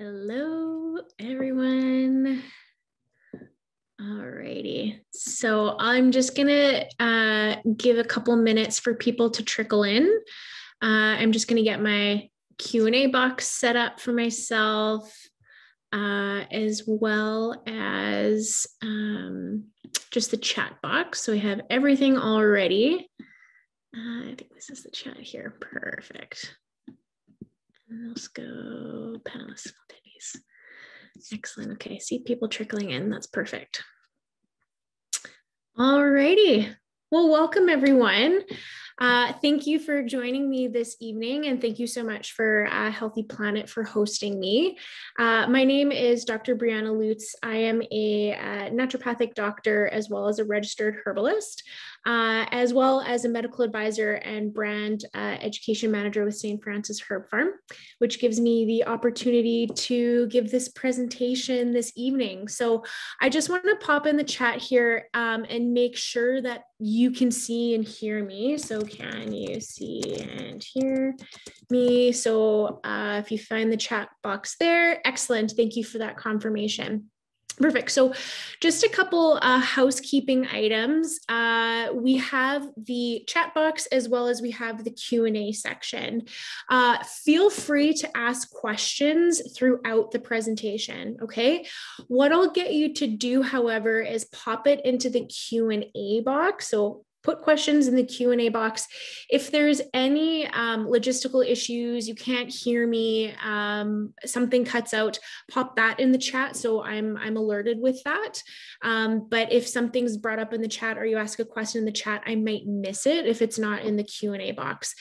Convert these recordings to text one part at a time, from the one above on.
Hello, everyone. Alrighty, so I'm just gonna uh, give a couple minutes for people to trickle in. Uh, I'm just gonna get my Q&A box set up for myself, uh, as well as um, just the chat box. So we have everything already. Uh, I think this is the chat here. Perfect. Let's go panelists simultaneous. Excellent. Okay, see people trickling in. That's perfect. All righty. Well, welcome everyone. Uh, thank you for joining me this evening, and thank you so much for uh, Healthy Planet for hosting me. Uh, my name is Dr. Brianna Lutz. I am a uh, naturopathic doctor as well as a registered herbalist uh, as well as a medical advisor and brand uh, education manager with St. Francis Herb Farm, which gives me the opportunity to give this presentation this evening. So I just want to pop in the chat here um, and make sure that you can see and hear me. So can you see and hear me? So uh, if you find the chat box there, excellent. Thank you for that confirmation. Perfect. So, just a couple uh, housekeeping items. Uh, we have the chat box as well as we have the Q and A section. Uh, feel free to ask questions throughout the presentation. Okay. What I'll get you to do, however, is pop it into the Q and A box. So put questions in the q&a box. If there's any um, logistical issues you can't hear me um, something cuts out pop that in the chat. So i'm i'm alerted with that. Um, but if something's brought up in the chat or you ask a question in the chat i might miss it if it's not in the q&a box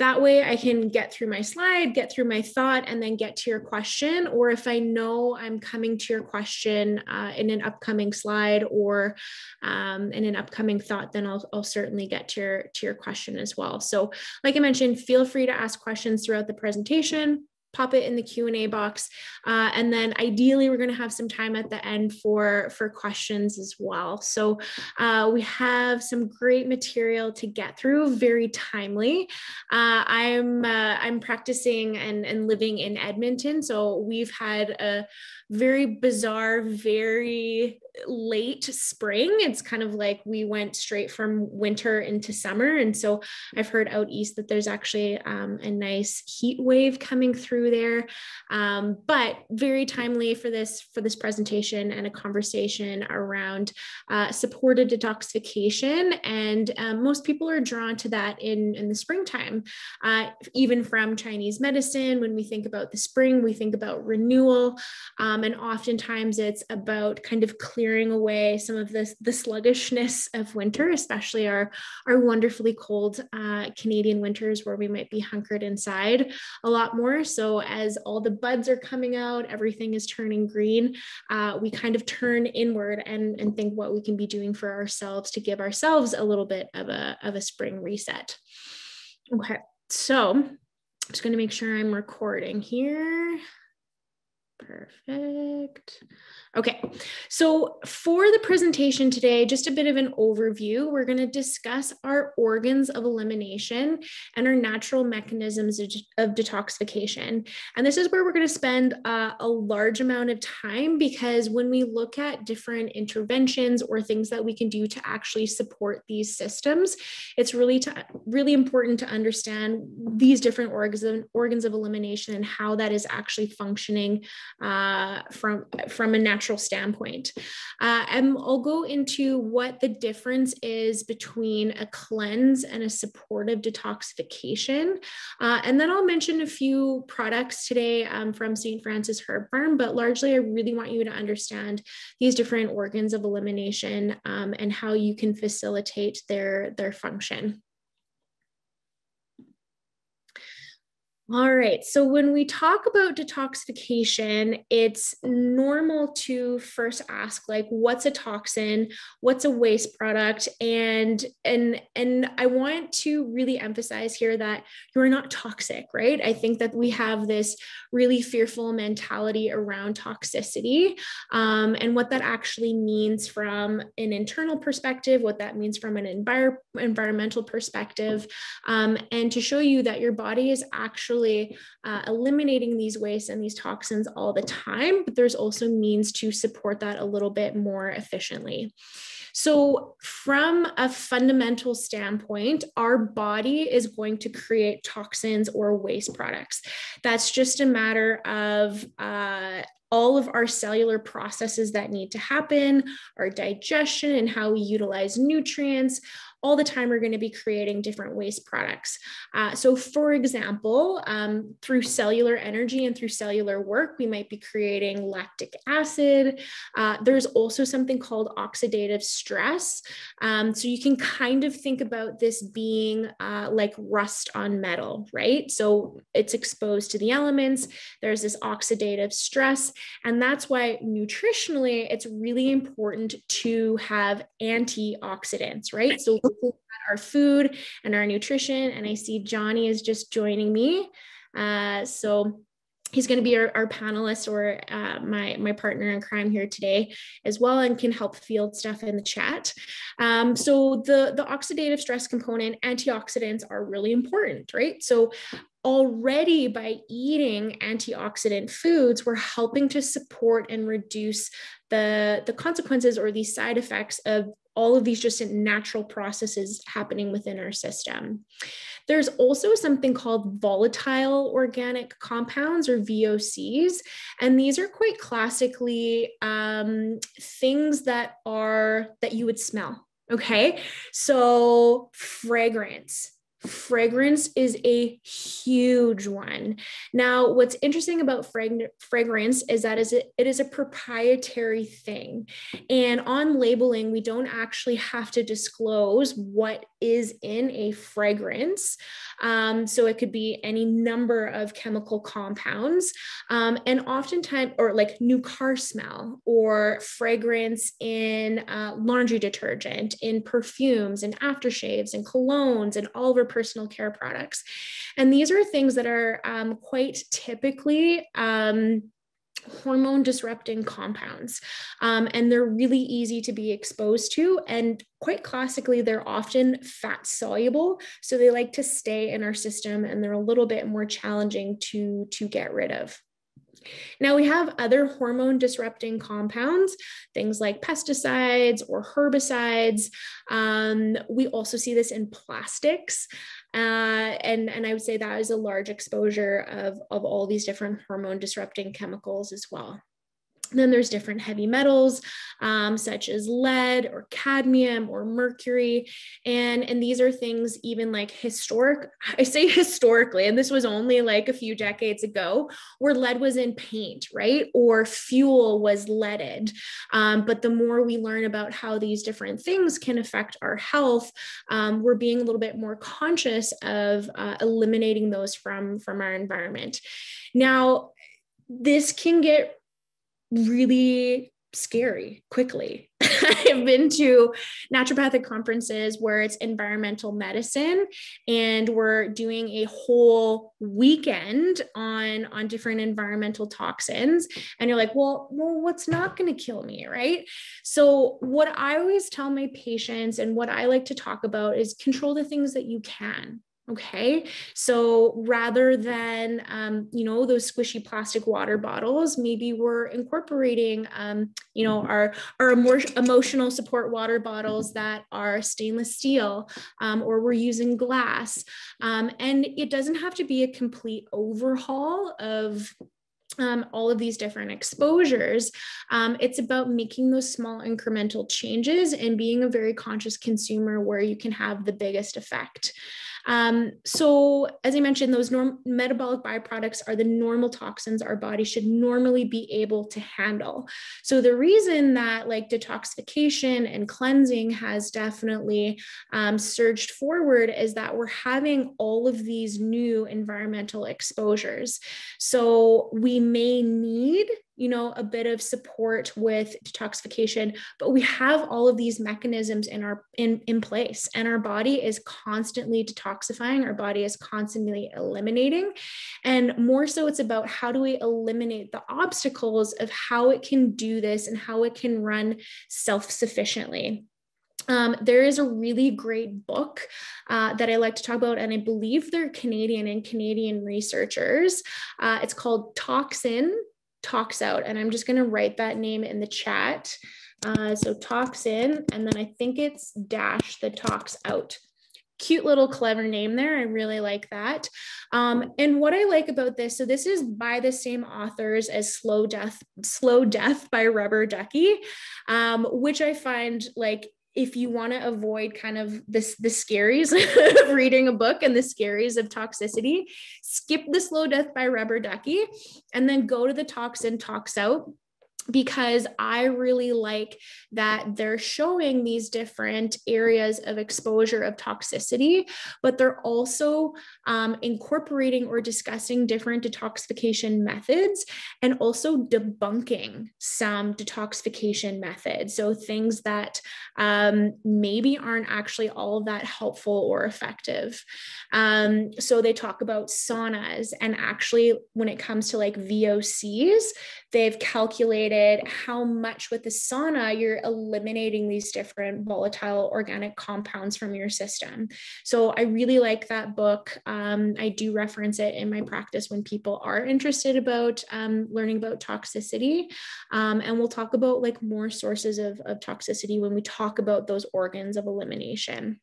that way I can get through my slide, get through my thought, and then get to your question. Or if I know I'm coming to your question uh, in an upcoming slide or um, in an upcoming thought, then I'll, I'll certainly get to your, to your question as well. So like I mentioned, feel free to ask questions throughout the presentation pop it in the q&a box. Uh, and then ideally we're going to have some time at the end for for questions as well. So uh, we have some great material to get through very timely. Uh, i'm uh, i'm practicing and, and living in edmonton. So we've had a very bizarre very late spring. It's kind of like we went straight from winter into summer. And so I've heard out east that there's actually um, a nice heat wave coming through there. Um, but very timely for this for this presentation and a conversation around uh, supported detoxification. And um, most people are drawn to that in, in the springtime, uh, even from Chinese medicine. When we think about the spring, we think about renewal. Um, and oftentimes it's about kind of clearing away some of this the sluggishness of winter, especially our our wonderfully cold uh, Canadian winters where we might be hunkered inside a lot more. So as all the buds are coming out, everything is turning green. Uh, we kind of turn inward and and think what we can be doing for ourselves to give ourselves a little bit of a of a spring reset. Okay, so I'm just going to make sure I'm recording here. Perfect. Okay, so for the presentation today, just a bit of an overview. We're going to discuss our organs of elimination and our natural mechanisms of, detoxification. And this is where we're going to spend uh, a large amount of time because when we look at different interventions or things that we can do to actually support these systems, it's really to, really important to understand these different organs organs of elimination and how that is actually functioning uh, from, from a natural standpoint. Uh, and I'll go into what the difference is between a cleanse and a supportive detoxification. Uh, and then I'll mention a few products today um, from St. Francis Herb Farm, but largely I really want you to understand these different organs of elimination um, and how you can facilitate their, their function. All right. So when we talk about detoxification, it's normal to first ask like what's a toxin, what's a waste product and and and I want to really emphasize here that you're not toxic, right? I think that we have this really fearful mentality around toxicity um, and what that actually means from an internal perspective, what that means from an envir- environmental perspective, um, and to show you that your body is actually naturally uh, eliminating these wastes and these toxins all the time, but there's also means to support that a little bit more efficiently. So, from a fundamental standpoint, our body is going to create toxins or waste products. That's just a matter of uh, all of our cellular processes that need to happen, our digestion and how we utilize nutrients, all the time we're going to be creating different waste products. Uh, so, for example, um, through cellular energy and through cellular work, we might be creating lactic acid. Uh, there's also something called oxidative stress. Um, so, you can kind of think about this being uh, like rust on metal, right? So, it's exposed to the elements, there's this oxidative stress. And that's why nutritionally, it's really important to have antioxidants, right? So, our food and our nutrition. And I see Johnny is just joining me. Uh, so he's going to be our, our panelist or uh, my my partner in crime here today as well and can help field stuff in the chat um, so the the oxidative stress component antioxidants are really important right so already by eating antioxidant foods we're helping to support and reduce the the consequences or the side effects of all of these just natural processes happening within our system. There's also something called volatile organic compounds or VOCs. And these are quite classically um, things that are that you would smell. Okay. So fragrance, fragrance is a huge one. Now, what's interesting about frag- fragrance is that is it, it is a proprietary thing. And on labeling, we don't actually have to disclose what is in a fragrance. Um, so it could be any number of chemical compounds. Um, and oftentimes, or like new car smell or fragrance in uh, laundry detergent, in perfumes and aftershaves and colognes and all personal care products. And these are things that are um, quite typically. Um, hormone disrupting compounds. Um, and they're really easy to be exposed to. And quite classically, they're often fat soluble. So they like to stay in our system and they're a little bit more challenging to, to get rid of. Now, we have other hormone disrupting compounds, things like pesticides or herbicides. Um, we also see this in plastics. Uh, and, and I would say that is a large exposure of, of all these different hormone disrupting chemicals as well. Then there's different heavy metals, um, such as lead or cadmium or mercury. And, and these are things even like historic, I say historically, and this was only like a few decades ago, where lead was in paint, right? Or fuel was leaded. Um, but the more we learn about how these different things can affect our health, um, we're being a little bit more conscious of uh, eliminating those from, from our environment. Now, this can get really scary quickly. I've been to naturopathic conferences where it's environmental medicine and we're doing a whole weekend on on different environmental toxins and you're like, "Well, well what's not going to kill me, right?" So what I always tell my patients and what I like to talk about is control the things that you can. Okay, so rather than um, you know those squishy plastic water bottles, maybe we're incorporating um, you know our our more emotional support water bottles that are stainless steel, um, or we're using glass, um, and it doesn't have to be a complete overhaul of um, all of these different exposures. Um, it's about making those small incremental changes and being a very conscious consumer where you can have the biggest effect. Um, so, as I mentioned, those norm- metabolic byproducts are the normal toxins our body should normally be able to handle. So, the reason that like detoxification and cleansing has definitely um, surged forward is that we're having all of these new environmental exposures. So, we may need you know a bit of support with detoxification but we have all of these mechanisms in our in in place and our body is constantly detoxifying our body is constantly eliminating and more so it's about how do we eliminate the obstacles of how it can do this and how it can run self-sufficiently Um, there is a really great book uh, that I like to talk about, and I believe they're Canadian and Canadian researchers. Uh, it's called Toxin Toxout, and I'm just going to write that name in the chat. Uh, so in, and then I think it's Dash the Toxout cute little clever name there. I really like that. Um, and what I like about this, so this is by the same authors as Slow Death, Slow Death by Rubber Ducky, um, which I find like if you want to avoid kind of this the scaries of reading a book and the scaries of toxicity, skip the slow death by rubber ducky and then go to the toxin Toxout because I really like that they're showing these different areas of exposure of toxicity, but they're also um, incorporating or discussing different detoxification methods and also debunking some detoxification methods. So things that um, maybe aren't actually all that helpful or effective. Um, so they talk about saunas, and actually, when it comes to like VOCs, they've calculated how much with the sauna you're eliminating these different volatile organic compounds from your system. So I really like that book. Um, I do reference it in my practice when people are interested about um, learning about toxicity. Um, and we'll talk about like more sources of, of toxicity when we talk about those organs of elimination.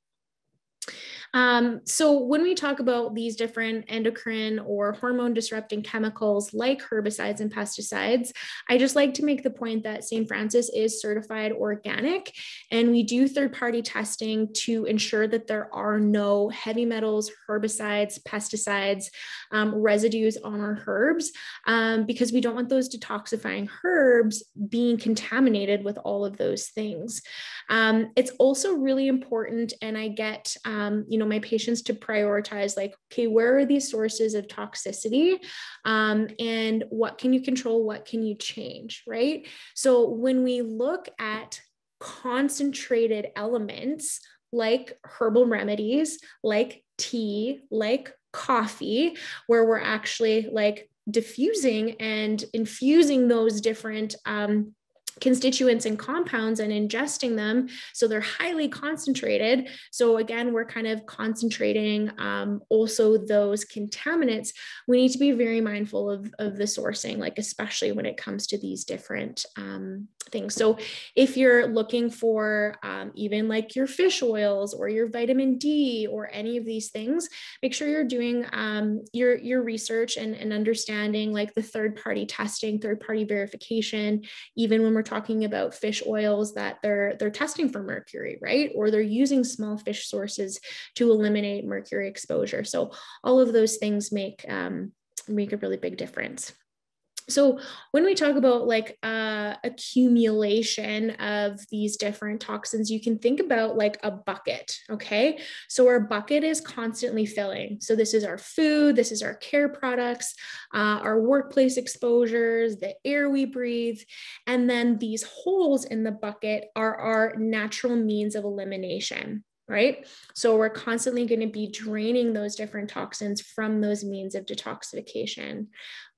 Um, so when we talk about these different endocrine or hormone disrupting chemicals like herbicides and pesticides, I just like to make the point that St. Francis is certified organic and we do third party testing to ensure that there are no heavy metals, herbicides, pesticides, um, residues on our herbs um, because we don't want those detoxifying herbs being contaminated with all of those things. Um, it's also really important, and I get, um, you know, my patients to prioritize like, okay, where are these sources of toxicity, um, and what can you control, what can you change, right? So when we look at concentrated elements like herbal remedies, like tea, like coffee, where we're actually like diffusing and infusing those different um, constituents and compounds and ingesting them. So they're highly concentrated. So again, we're kind of concentrating um, also those contaminants. We need to be very mindful of, of the sourcing, like especially when it comes to these different um, things. So if you're looking for um, even like your fish oils or your vitamin D or any of these things, make sure you're doing um, your, your research and, and understanding like the third party testing, third party verification, even when we're talking about fish oils that they're they're testing for mercury, right? Or they're using small fish sources to eliminate mercury exposure. So all of those things make um, make a really big difference so when we talk about like uh, accumulation of these different toxins you can think about like a bucket okay so our bucket is constantly filling so this is our food this is our care products uh, our workplace exposures the air we breathe and then these holes in the bucket are our natural means of elimination right? So we're constantly going to be draining those different toxins from those means of detoxification.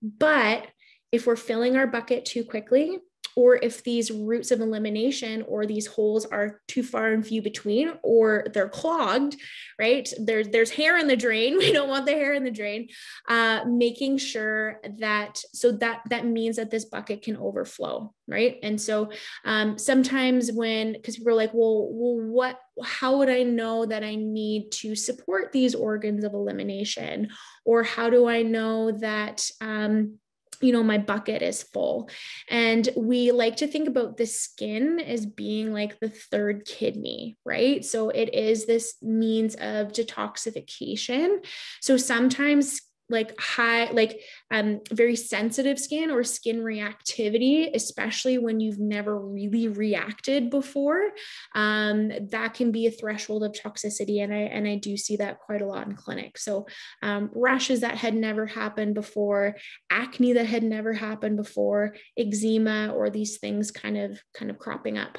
But if we're filling our bucket too quickly, or if these routes of elimination or these holes are too far and few between or they're clogged right? There's there's hair in the drain. We don't want the hair in the drain. Uh, making sure that so that that means that this bucket can overflow right? And so um, sometimes when because are like well well what how would i know that i need to support these organs of elimination? Or how do i know that um, you know, my bucket is full. And we like to think about the skin as being like the third kidney, right? So it is this means of detoxification. So sometimes like high like um, very sensitive skin or skin reactivity especially when you've never really reacted before um, that can be a threshold of toxicity and i and i do see that quite a lot in clinic. So um, rashes that had never happened before acne that had never happened before eczema or these things kind of kind of cropping up.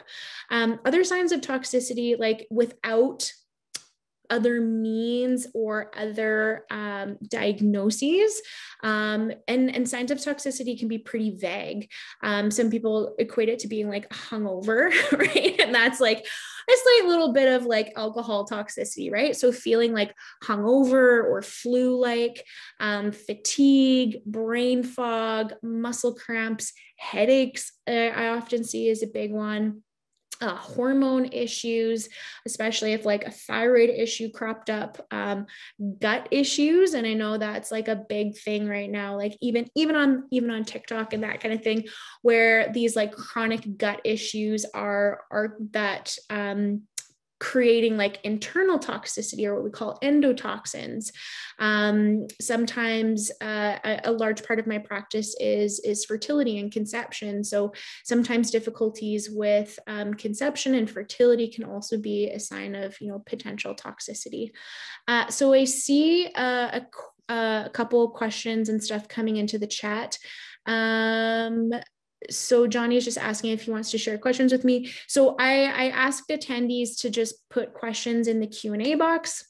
Um, other signs of toxicity like without other means or other um, diagnoses. Um, and, and signs of toxicity can be pretty vague. Um, some people equate it to being like hungover, right? And that's like a slight little bit of like alcohol toxicity, right? So feeling like hungover or flu like, um, fatigue, brain fog, muscle cramps, headaches, uh, I often see is a big one uh, hormone issues, especially if like a thyroid issue cropped up, um, gut issues, and I know that's like a big thing right now. Like even even on even on TikTok and that kind of thing, where these like chronic gut issues are are that um, creating like internal toxicity or what we call endotoxins. Um, sometimes uh, a, a, large part of my practice is is fertility and conception. So sometimes difficulties with um, conception and fertility can also be a sign of you know potential toxicity. Uh, so I see uh, a, a couple questions and stuff coming into the chat. Um, so Johnny is just asking if he wants to share questions with me. So I, I asked attendees to just put questions in the Q&A box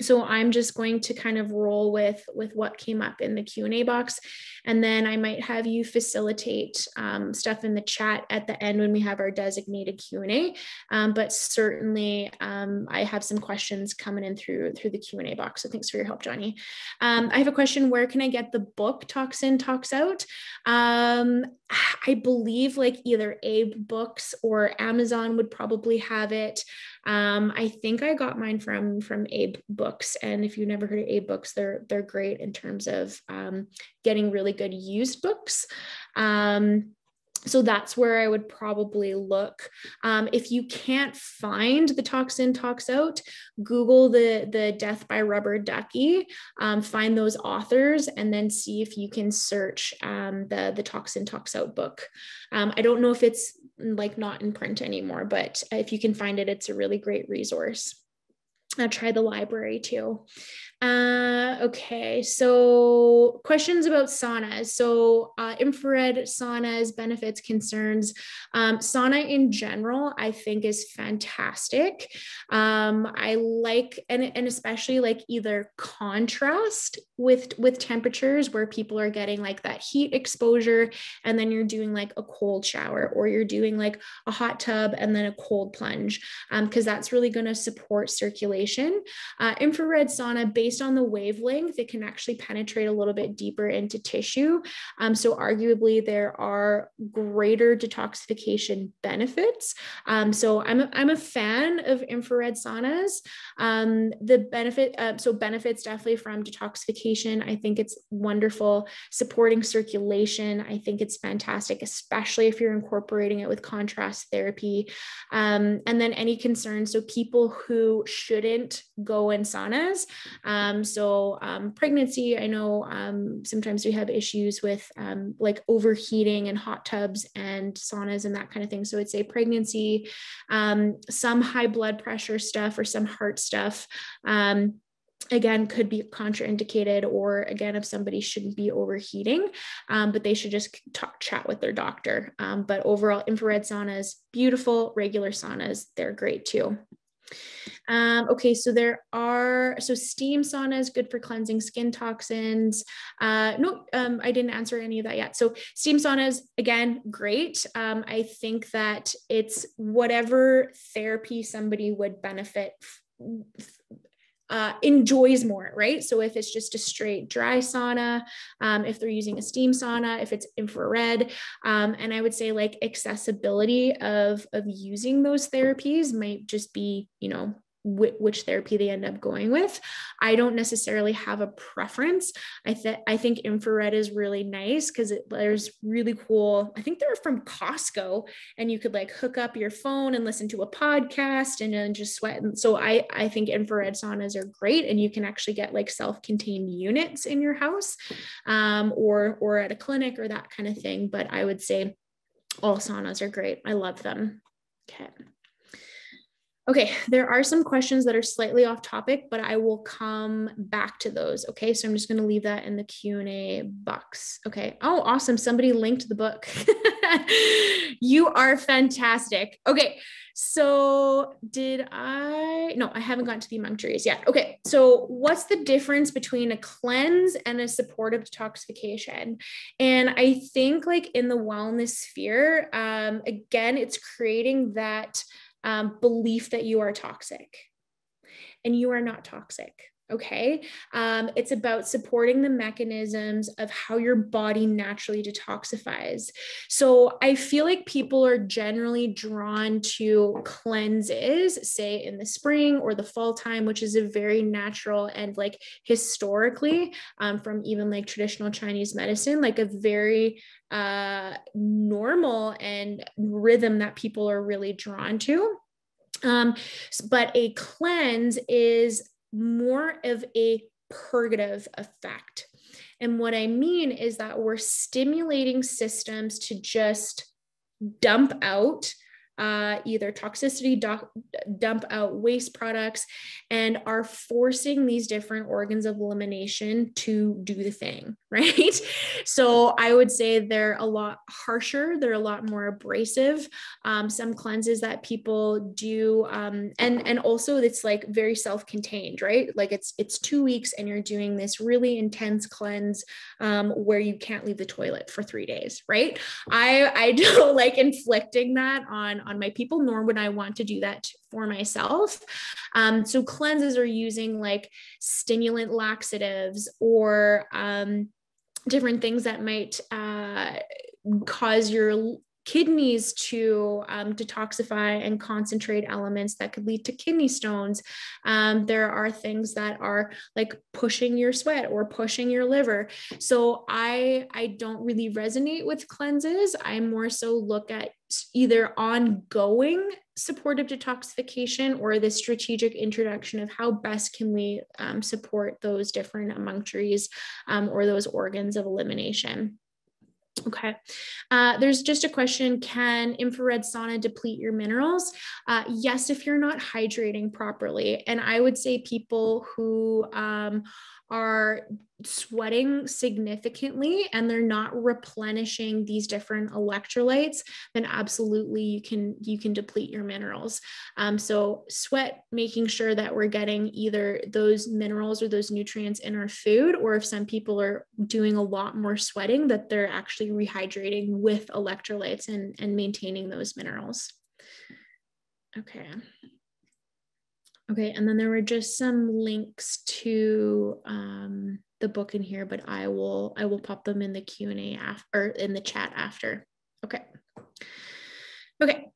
so i'm just going to kind of roll with with what came up in the q&a box. And then i might have you facilitate um, stuff in the chat at the end when we have our designated q&a um, but certainly um, i have some questions coming in through through the q&a box. So thanks for your help johnny. Um, i have a question where can i get the book Toxin Toxout? Um, i believe like either AbeBooks or amazon would probably have it um, I think I got mine from from Abe Books, and if you've never heard of AbeBooks, they're they're great in terms of um, getting really good used books. Um, so that's where I would probably look. Um, if you can't find the toxin Toxout, Google the the death by rubber ducky, um, find those authors, and then see if you can search um, the the toxin Toxout book. Um, I don't know if it's like not in print anymore, but uh, if you can find it, it's a really great resource. I'll try the library too. Uh, okay, so questions about saunas. So, uh, infrared saunas, benefits, concerns. Um, sauna in general, I think is fantastic. Um, I like, and, and especially like either contrast with with temperatures where people are getting like that heat exposure, and then you're doing like a cold shower, or you're doing like a hot tub and then a cold plunge, because um, that's really going to support circulation. Uh, infrared sauna based based on the wavelength, it can actually penetrate a little bit deeper into tissue. Um, so, arguably, there are greater detoxification benefits. Um, so, I'm a, I'm a fan of infrared saunas. Um, the benefit, uh, so benefits definitely from detoxification. I think it's wonderful. Supporting circulation, I think it's fantastic, especially if you're incorporating it with contrast therapy. Um, and then any concerns. So, people who shouldn't go in saunas. Um, so um, pregnancy, I know um, sometimes we have issues with um, like overheating and hot tubs and saunas and that kind of thing. So I'd say pregnancy, um, some high blood pressure stuff or some heart stuff um, again could be contraindicated or again if somebody shouldn't be overheating um, but they should just talk chat with their doctor um, but overall infrared saunas beautiful regular saunas they're great too um, okay, so there are, so steam sauna is good for cleansing skin toxins. Uh, no, um, I didn't answer any of that yet. So steam saunas, again, great. Um, I think that it's whatever therapy somebody would benefit uh, enjoys more, right? So if it's just a straight dry sauna, um, if they're using a steam sauna, if it's infrared, um, and I would say like accessibility of of using those therapies might just be, you know, which therapy they end up going with. I don't necessarily have a preference. I think I think infrared is really nice because it there's really cool. I think they're from Costco, and you could like hook up your phone and listen to a podcast and then just sweat. And so I I think infrared saunas are great, and you can actually get like self-contained units in your house, um, or or at a clinic or that kind of thing. But I would say all saunas are great. I love them. Okay. Okay, there are some questions that are slightly off topic, but I will come back to those. Okay, so I'm just going to leave that in the Q&A box. Okay. Oh, awesome. Somebody linked the book. you are fantastic. Okay, so did I? No, I haven't gotten to the emunctories yet. Okay, so what's the difference between a cleanse and a supportive detoxification? And I think like in the wellness sphere, um, again, it's creating that um, belief that you are toxic and you are not toxic. Okay. Um, it's about supporting the mechanisms of how your body naturally detoxifies. So I feel like people are generally drawn to cleanses, say in the spring or the fall time, which is a very natural and like historically, um, from even like traditional Chinese medicine, like a very uh, normal and rhythm that people are really drawn to. Um, but a cleanse is more of a purgative effect. And what I mean is that we're stimulating systems to just dump out uh, either toxicity, dump out waste products, and are forcing these different organs of elimination to do the thing, right? So I would say they're a lot harsher, they're a lot more abrasive. Um, some cleanses that people do, um, and and also it's like very self-contained, right? Like it's it's two weeks, and you're doing this really intense cleanse um, where you can't leave the toilet for three days, right? I I don't like inflicting that on on my people, nor would I want to do that for myself. Um, so cleanses are using like stimulant laxatives or um, different things that might uh, cause your kidneys to um, detoxify and concentrate elements that could lead to kidney stones. Um, there are things that are like pushing your sweat or pushing your liver. So I I don't really resonate with cleanses. I more so look at either ongoing supportive detoxification or the strategic introduction of how best can we um, support those different emunctories um, or those organs of elimination. Okay. Uh, there's just a question Can infrared sauna deplete your minerals? Uh, yes, if you're not hydrating properly. And I would say people who um, are sweating significantly and they're not replenishing these different electrolytes then absolutely you can you can deplete your minerals. Um, so sweat making sure that we're getting either those minerals or those nutrients in our food or if some people are doing a lot more sweating that they're actually rehydrating with electrolytes and and maintaining those minerals. Okay Okay, and then there were just some links to um, the book in here, but I will I will pop them in the Q and A after or in the chat after. Okay. Okay.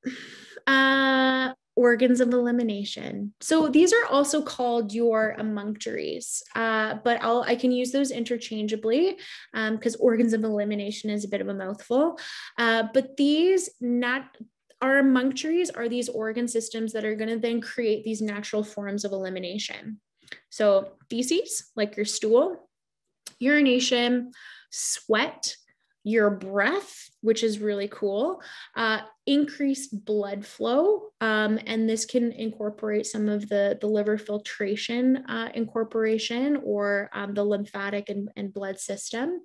Uh, organs of elimination. So these are also called your emunctories, uh, but I'll I can use those interchangeably because um, organs of elimination is a bit of a mouthful. Uh, but these not our emunctories are these organ systems that are going to then create these natural forms of elimination. So, feces, like your stool, urination, sweat, your breath, which is really cool, uh, increased blood flow. Um, and this can incorporate some of the, the liver filtration uh, incorporation or um, the lymphatic and, and blood system.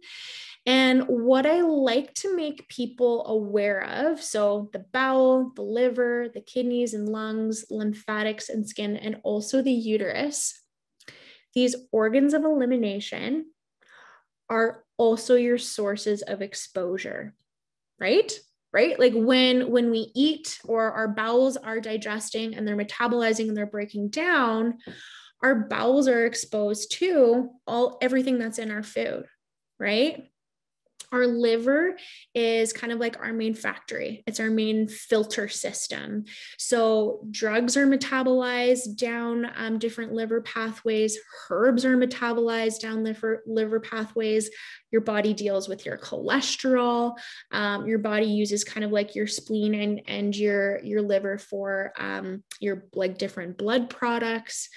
And what I like to make people aware of so the bowel, the liver, the kidneys and lungs, lymphatics and skin, and also the uterus, these organs of elimination are also your sources of exposure, right? right like when when we eat or our bowels are digesting and they're metabolizing and they're breaking down our bowels are exposed to all everything that's in our food right our liver is kind of like our main factory, it's our main filter system. So, drugs are metabolized down um, different liver pathways, herbs are metabolized down liver, liver pathways. Your body deals with your cholesterol. Um, your body uses kind of like your spleen and, and your, your liver for um, your like different blood products.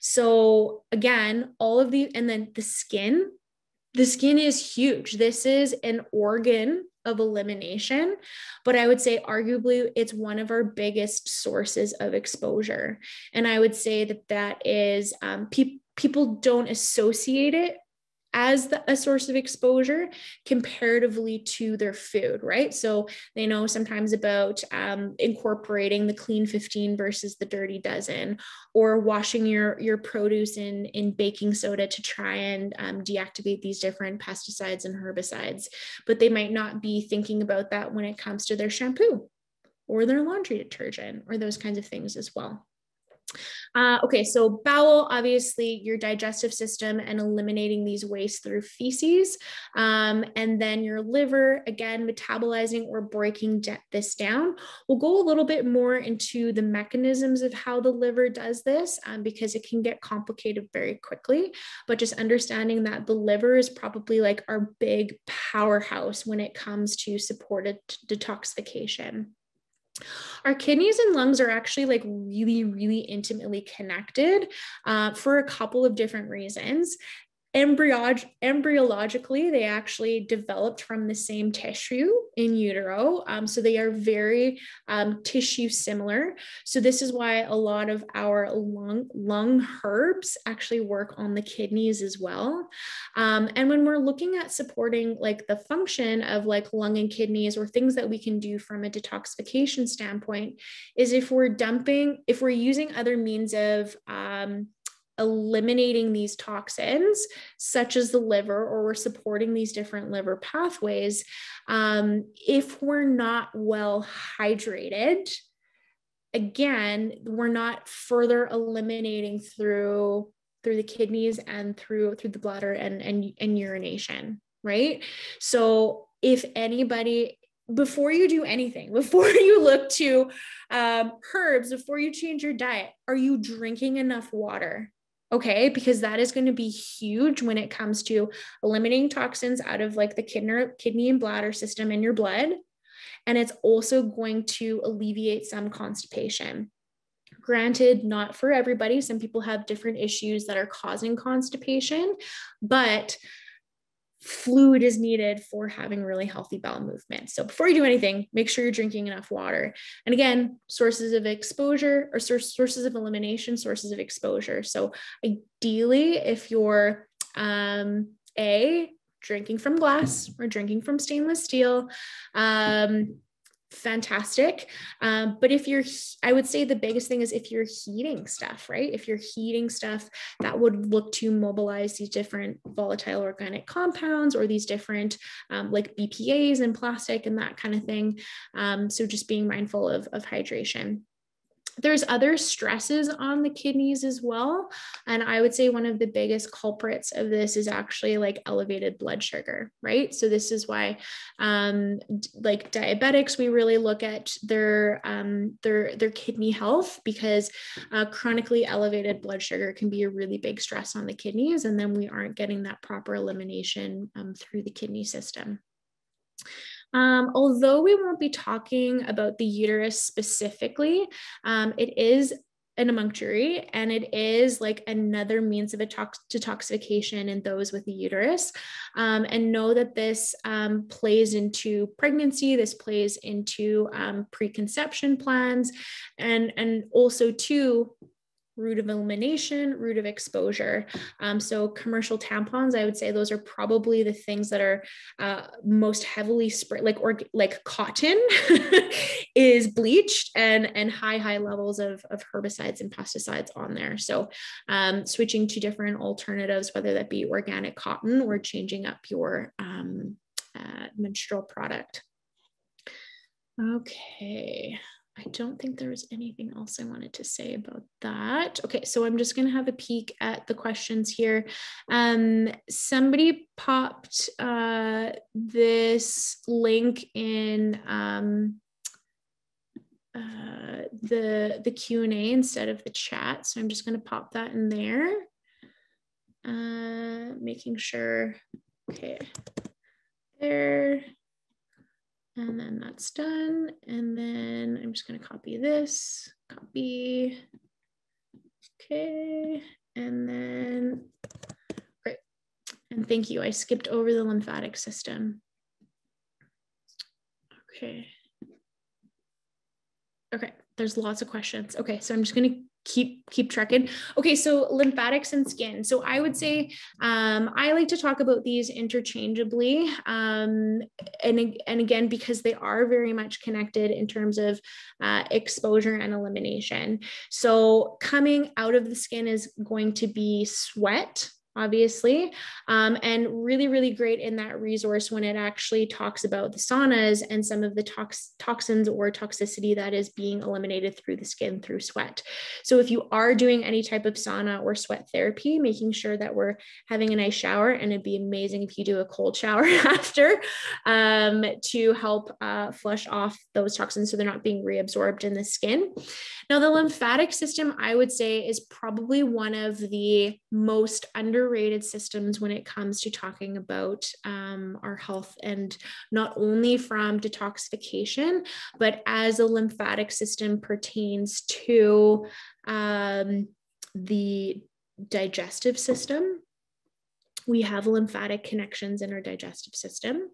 So, again, all of the, and then the skin the skin is huge. This is an organ of elimination, but I would say arguably it's one of our biggest sources of exposure. And I would say that that is um, pe- people don't associate it as the, a source of exposure comparatively to their food, right? So they know sometimes about um, incorporating the clean 15 versus the dirty dozen, or washing your your produce in in baking soda to try and um, deactivate these different pesticides and herbicides. But they might not be thinking about that when it comes to their shampoo or their laundry detergent or those kinds of things as well. Uh, okay, so bowel, obviously your digestive system and eliminating these waste through feces. Um, and then your liver, again, metabolizing or breaking this down. We'll go a little bit more into the mechanisms of how the liver does this um, because it can get complicated very quickly. But just understanding that the liver is probably like our big powerhouse when it comes to supported detoxification. Our kidneys and lungs are actually like really, really intimately connected uh, for a couple of different reasons embryolog- embryologically, they actually developed from the same tissue in utero. Um, so they are very um, tissue similar. So this is why a lot of our lung, lung herbs actually work on the kidneys as well. Um, and when we're looking at supporting like the function of like lung and kidneys or things that we can do from a detoxification standpoint, is if we're dumping, if we're using other means of um, eliminating these toxins, such as the liver, or we're supporting these different liver pathways, um, if we're not well hydrated, again, we're not further eliminating through through the kidneys and through through the bladder and and, and urination, right? So if anybody before you do anything, before you look to um, herbs, before you change your diet, are you drinking enough water? Okay because that is going to be huge when it comes to eliminating toxins out of like the kidney kidney and bladder system in your blood. And it's also going to alleviate some constipation. Granted not for everybody. Some people have different issues that are causing constipation but fluid is needed for having really healthy bowel movement. So before you do anything, make sure you're drinking enough water. And again, sources of exposure or sources of elimination, sources of exposure. So ideally, if you're um, a drinking from glass or drinking from stainless steel, um, fantastic. Um, but if you're, I would say the biggest thing is if you're heating stuff, right? If you're heating stuff that would look to mobilize these different volatile organic compounds or these different um, like BPAs and plastic and that kind of thing. Um, so just being mindful of, of hydration there's other stresses on the kidneys as well. And I would say one of the biggest culprits of this is actually like elevated blood sugar, right? So this is why um, like diabetics, we really look at their um, their their kidney health because uh, chronically elevated blood sugar can be a really big stress on the kidneys. And then we aren't getting that proper elimination um, through the kidney system. Um, although we won't be talking about the uterus specifically, um, it is an emunctory and it is like another means of detoxification in those with the uterus. Um, and know that this um, plays into pregnancy this plays into um, preconception plans and and also too route of elimination, route of exposure. Um, so commercial tampons, I would say those are probably the things that are uh, most heavily sprayed, like or like cotton is bleached and and high high levels of of herbicides and pesticides on there. So um, switching to different alternatives, whether that be organic cotton or changing up your um, uh, menstrual product. Okay. I don't think there was anything else I wanted to say about that. Okay, so I'm just going to have a peek at the questions here. Um, somebody popped uh, this link in um, uh, the the Q and A instead of the chat, so I'm just going to pop that in there. Uh, making sure. Okay, there. And then that's done. And then I'm just going to copy this, copy. Okay. And then, great. And thank you. I skipped over the lymphatic system. Okay. Okay, there's lots of questions. Okay, so I'm just going to keep keep trekking. Okay so lymphatics and skin. So i would say um, i like to talk about these interchangeably um, and, and again because they are very much connected in terms of uh, exposure and elimination. So coming out of the skin is going to be sweat obviously, um, and really, really great in that resource when it actually talks about the saunas and some of the tox- toxins or toxicity that is being eliminated through the skin through sweat. So, if you are doing any type of sauna or sweat therapy, making sure that we're having a nice shower, and it'd be amazing if you do a cold shower after um, to help uh, flush off those toxins so they're not being reabsorbed in the skin. Now, the lymphatic system, I would say, is probably one of the most underrated systems when it comes to talking about um, our health and not only from detoxification, but as a lymphatic system pertains to um, the digestive system we have lymphatic connections in our digestive system.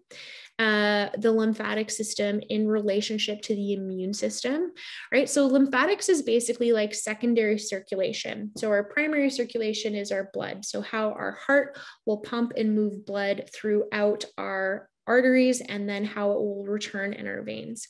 Uh, the lymphatic system in relationship to the immune system, right? So, lymphatics is basically like secondary circulation. So, our primary circulation is our blood. So, how our heart will pump and move blood throughout our arteries and then how it will return in our veins.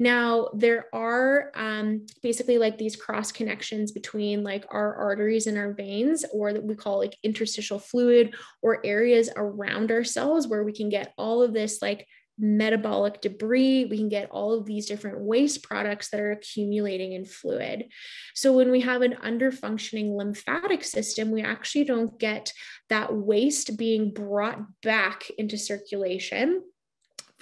Now, there are um, basically like these cross connections between like our arteries and our veins, or that we call like interstitial fluid, or areas around ourselves where we can get all of this like metabolic debris. We can get all of these different waste products that are accumulating in fluid. So, when we have an underfunctioning lymphatic system, we actually don't get that waste being brought back into circulation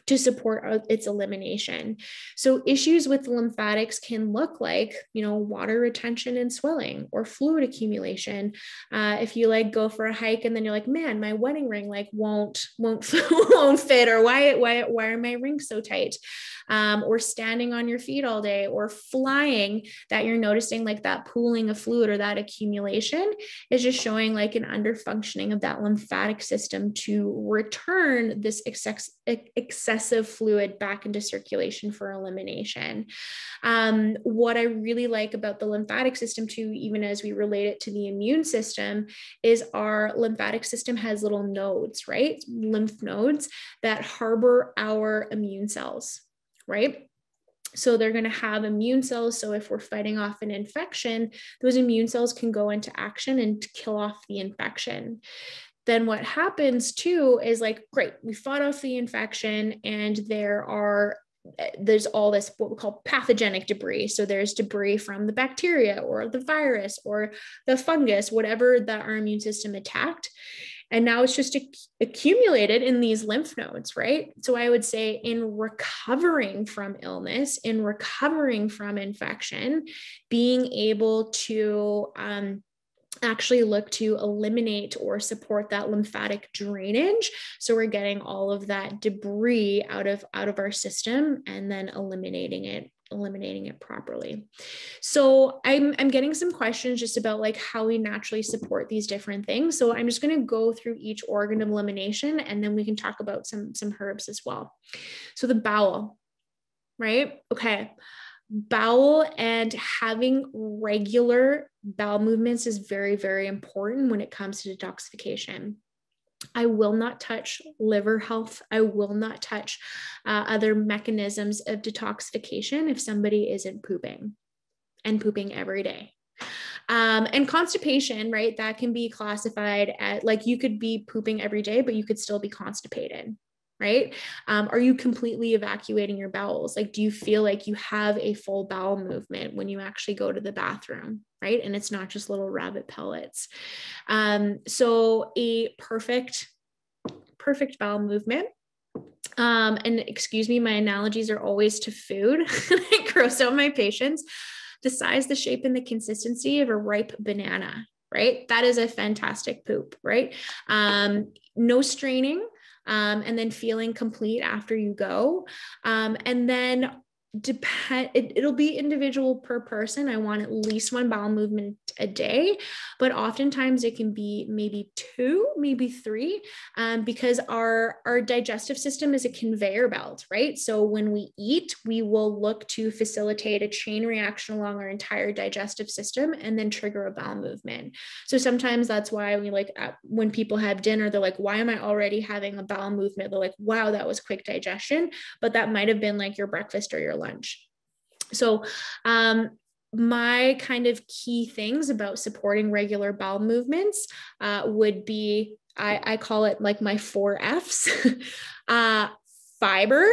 to support uh, its elimination. So issues with lymphatics can look like, you know, water retention and swelling or fluid accumulation. Uh, if you like go for a hike and then you're like, man, my wedding ring like won't won't won't fit, or why why why are my rings so tight? Um, or standing on your feet all day, or flying, that you're noticing like that pooling of fluid or that accumulation is just showing like an underfunctioning of that lymphatic system to return this excess excess excessive fluid back into circulation for elimination. Um, what I really like about the lymphatic system, too, even as we relate it to the immune system, is our lymphatic system has little nodes, right? Lymph nodes that harbor our immune cells, right? So they're going to have immune cells. So if we're fighting off an infection, those immune cells can go into action and kill off the infection then what happens too is like, great, we fought off the infection and there are there's all this what we call pathogenic debris. So there's debris from the bacteria or the virus or the fungus, whatever that our immune system attacked. And now it's just accumulated in these lymph nodes, right? So I would say in recovering from illness, in recovering from infection, being able to um, actually look to eliminate or support that lymphatic drainage. So we're getting all of that debris out of out of our system and then eliminating it eliminating it properly. So i'm i'm getting some questions just about like how we naturally support these different things. So i'm just going to go through each organ of elimination and then we can talk about some some herbs as well. So the bowel right? Okay bowel and having regular bowel movements is very, very important when it comes to detoxification. I will not touch liver health. I will not touch uh, other mechanisms of detoxification if somebody isn't pooping and pooping every day. Um, and constipation, right? That can be classified at like you could be pooping every day, but you could still be constipated right? Um, are you completely evacuating your bowels? Like, do you feel like you have a full bowel movement when you actually go to the bathroom, right? And it's not just little rabbit pellets. Um, so, a perfect, perfect bowel movement. Um, and excuse me, my analogies are always to food. I gross out my patients. The size, the shape, and the consistency of a ripe banana, right? That is a fantastic poop, right? Um, no straining, um, and then feeling complete after you go. Um, and then depend it, it'll be individual per person i want at least one bowel movement a day, but oftentimes it can be maybe two, maybe three, um, because our, our digestive system is a conveyor belt, right? So when we eat, we will look to facilitate a chain reaction along our entire digestive system and then trigger a bowel movement. So sometimes that's why we like uh, when people have dinner, they're like, why am I already having a bowel movement? They're like, wow, that was quick digestion. But that might have been like your breakfast or your lunch. So, um, my kind of key things about supporting regular bowel movements uh, would be I, I, call it like my four F's uh, fiber.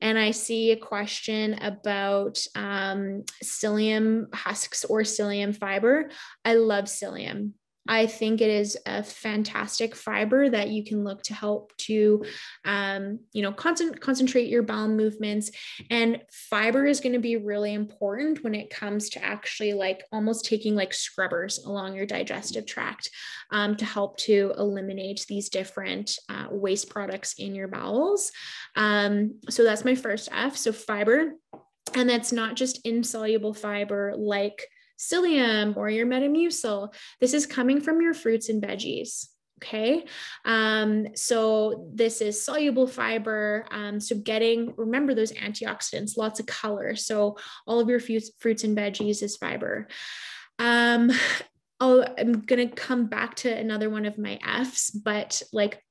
And I see a question about um, psyllium husks or psyllium fiber. I love psyllium. I think it is a fantastic fiber that you can look to help to, um, you know, concent- concentrate your bowel movements. And fiber is going to be really important when it comes to actually like almost taking like scrubbers along your digestive tract um, to help to eliminate these different uh, waste products in your bowels. Um, so that's my first F. So fiber. And that's not just insoluble fiber like psyllium or your metamucil. This is coming from your fruits and veggies. Okay. Um, so this is soluble fiber. Um, so getting, remember those antioxidants, lots of color. So all of your fruits, and veggies is fiber. Um, oh, I'm going to come back to another one of my F's, but like,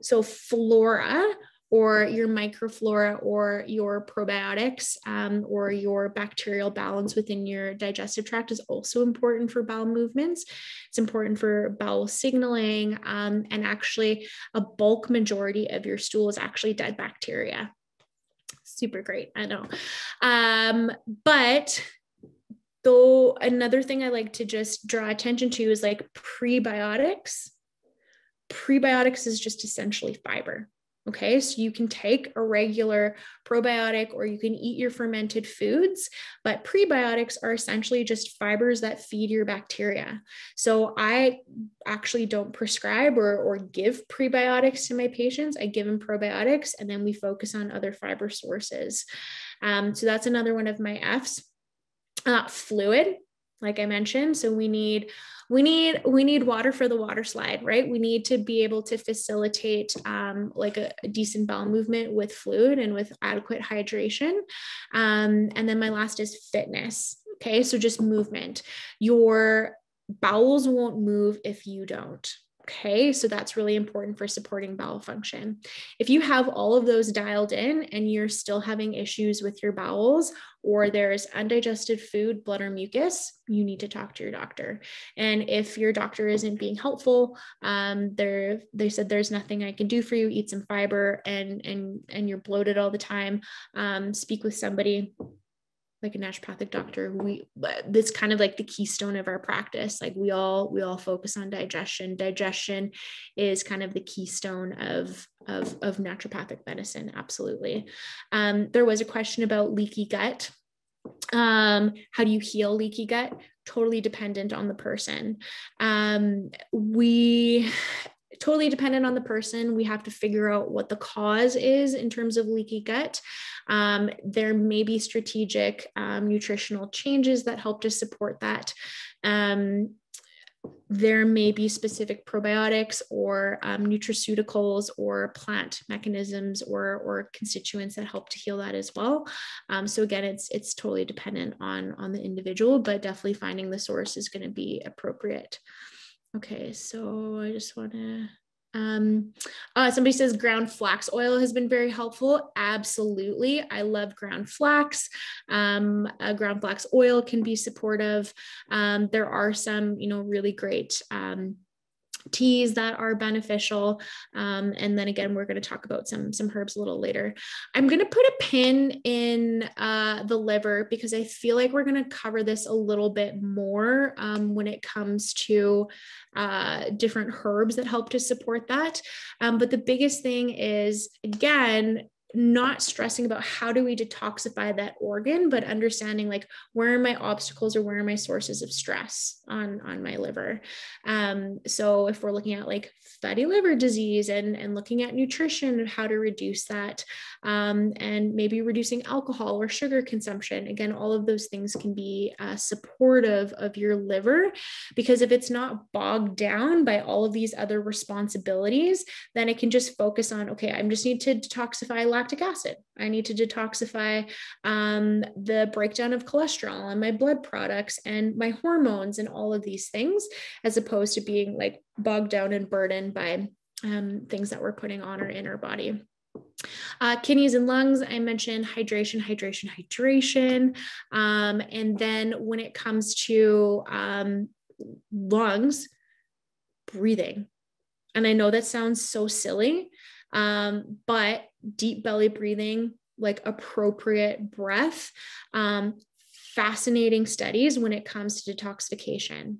so flora or your microflora or your probiotics um, or your bacterial balance within your digestive tract is also important for bowel movements. It's important for bowel signaling. Um, and actually, a bulk majority of your stool is actually dead bacteria. Super great, I know. Um, but though, another thing I like to just draw attention to is like prebiotics. Prebiotics is just essentially fiber Okay, so you can take a regular probiotic or you can eat your fermented foods, but prebiotics are essentially just fibers that feed your bacteria. So I actually don't prescribe or, or give prebiotics to my patients. I give them probiotics and then we focus on other fiber sources. Um, so that's another one of my F's. Uh, fluid, like I mentioned. So we need we need we need water for the water slide right? We need to be able to facilitate um, like a, a, decent bowel movement with fluid and with adequate hydration. Um, and then my last is fitness okay? So just movement. Your bowels won't move if you don't Okay, so that's really important for supporting bowel function. If you have all of those dialed in and you're still having issues with your bowels, or there's undigested food, blood, or mucus, you need to talk to your doctor. And if your doctor isn't being helpful, um, they're they said there's nothing I can do for you. Eat some fiber, and and and you're bloated all the time. Um, speak with somebody like a naturopathic doctor we that's kind of like the keystone of our practice like we all we all focus on digestion. Digestion is kind of the keystone of of, of naturopathic medicine absolutely. Um, there was a question about leaky gut. Um, how do you heal leaky gut? Totally dependent on the person. Um, we totally dependent on the person. We have to figure out what the cause is in terms of leaky gut. Um, there may be strategic um, nutritional changes that help to support that. Um, there may be specific probiotics or um, nutraceuticals or plant mechanisms or, or constituents that help to heal that as well. Um, so again, it's it's totally dependent on on the individual, but definitely finding the source is going to be appropriate. Okay, so I just want to. Um, uh, somebody says ground flax oil has been very helpful. Absolutely. I love ground flax. Um, ground flax oil can be supportive. Um, there are some, you know, really great um, teas that are beneficial. Um, and then again, we're going to talk about some, some herbs a little later. I'm going to put a pin in uh, the liver because I feel like we're going to cover this a little bit more um, when it comes to uh, different herbs that help to support that. Um, but the biggest thing is, again, not stressing about how do we detoxify that organ but understanding like where are my obstacles or where are my sources of stress on on my liver? Um, so if we're looking at like fatty liver disease and and looking at nutrition and how to reduce that um, and maybe reducing alcohol or sugar consumption again all of those things can be uh, supportive of your liver because if it's not bogged down by all of these other responsibilities then it can just focus on okay i just need to detoxify lactic acid. I need to detoxify um, the breakdown of cholesterol and my blood products and my hormones and all of these things, as opposed to being like bogged down and burdened by um, things that we're putting on our inner body. Uh, kidneys and lungs, I mentioned hydration, hydration, hydration. Um, and then when it comes to um, lungs, breathing. And I know that sounds so silly, um, but deep belly breathing, like appropriate breath, um, fascinating studies when it comes to detoxification.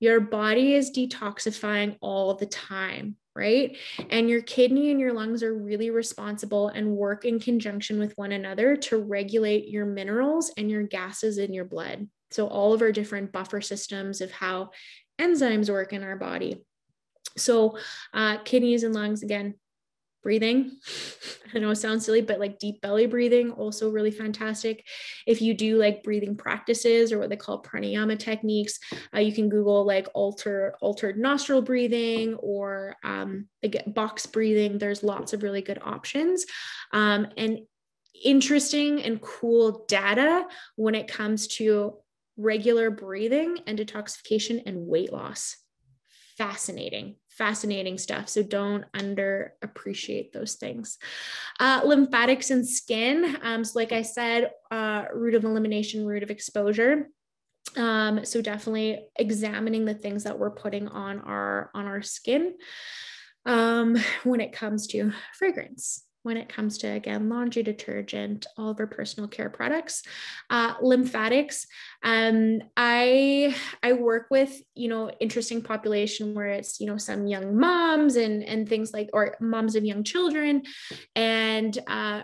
Your body is detoxifying all the time, right? And your kidney and your lungs are really responsible and work in conjunction with one another to regulate your minerals and your gases in your blood. So, all of our different buffer systems of how enzymes work in our body. So, uh, kidneys and lungs, again, breathing. I know it sounds silly, but like deep belly breathing, also really fantastic. If you do like breathing practices or what they call pranayama techniques, uh, you can Google like alter altered nostril breathing or um, like box breathing. There's lots of really good options. Um, and interesting and cool data when it comes to regular breathing and detoxification and weight loss. Fascinating fascinating stuff. So don't underappreciate those things. Uh, lymphatics and skin. Um, so, like I said, uh, of elimination, route of exposure. Um, so definitely examining the things that we're putting on our on our skin um, when it comes to fragrance when it comes to again laundry detergent all of our personal care products uh, lymphatics. Um, i i work with you know interesting population where it's you know some young moms and and things like or moms of young children. And uh,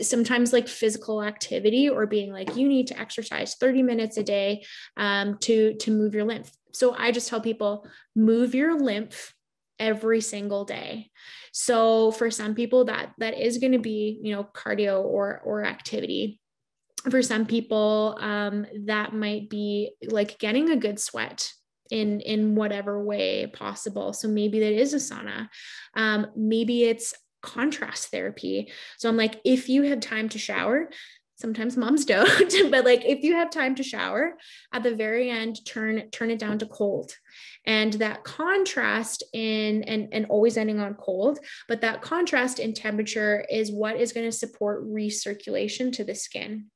sometimes like physical activity or being like you need to exercise 30 minutes a day um, to to move your lymph. So i just tell people move your lymph every single day. So for some people that that is going to be you know cardio or or activity. For some people um, that might be like getting a good sweat in in whatever way possible. So maybe that is a sauna. Um, maybe it's contrast therapy. So i'm like if you have time to shower sometimes moms don't but like if you have time to shower at the very end turn turn it down to cold. And that contrast in and and always ending on cold but that contrast in temperature is what is going to support recirculation to the skin.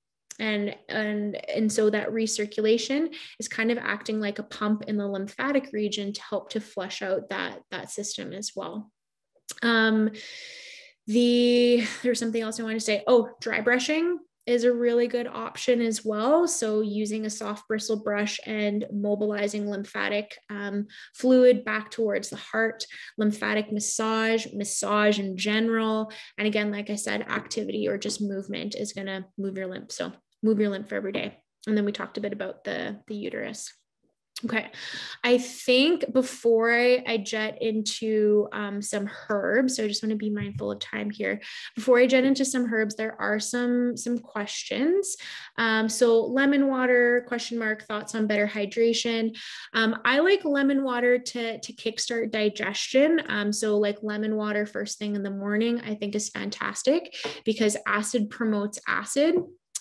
And and and so that recirculation is kind of acting like a pump in the lymphatic region to help to flush out that that system as well. Um the there's something else i want to say. Oh dry brushing is a really good option as well. So, using a soft bristle brush and mobilizing lymphatic um, fluid back towards the heart, lymphatic massage, massage in general. And again, like I said, activity or just movement is going to move your lymph. So, move your lymph for every day. And then we talked a bit about the, the uterus. Okay, I think before I, I jet into um, some herbs, so I just want to be mindful of time here. Before I jet into some herbs, there are some some questions. Um, so lemon water question mark thoughts on better hydration. Um, I like lemon water to to kickstart digestion. Um, so like lemon water first thing in the morning, I think is fantastic because acid promotes acid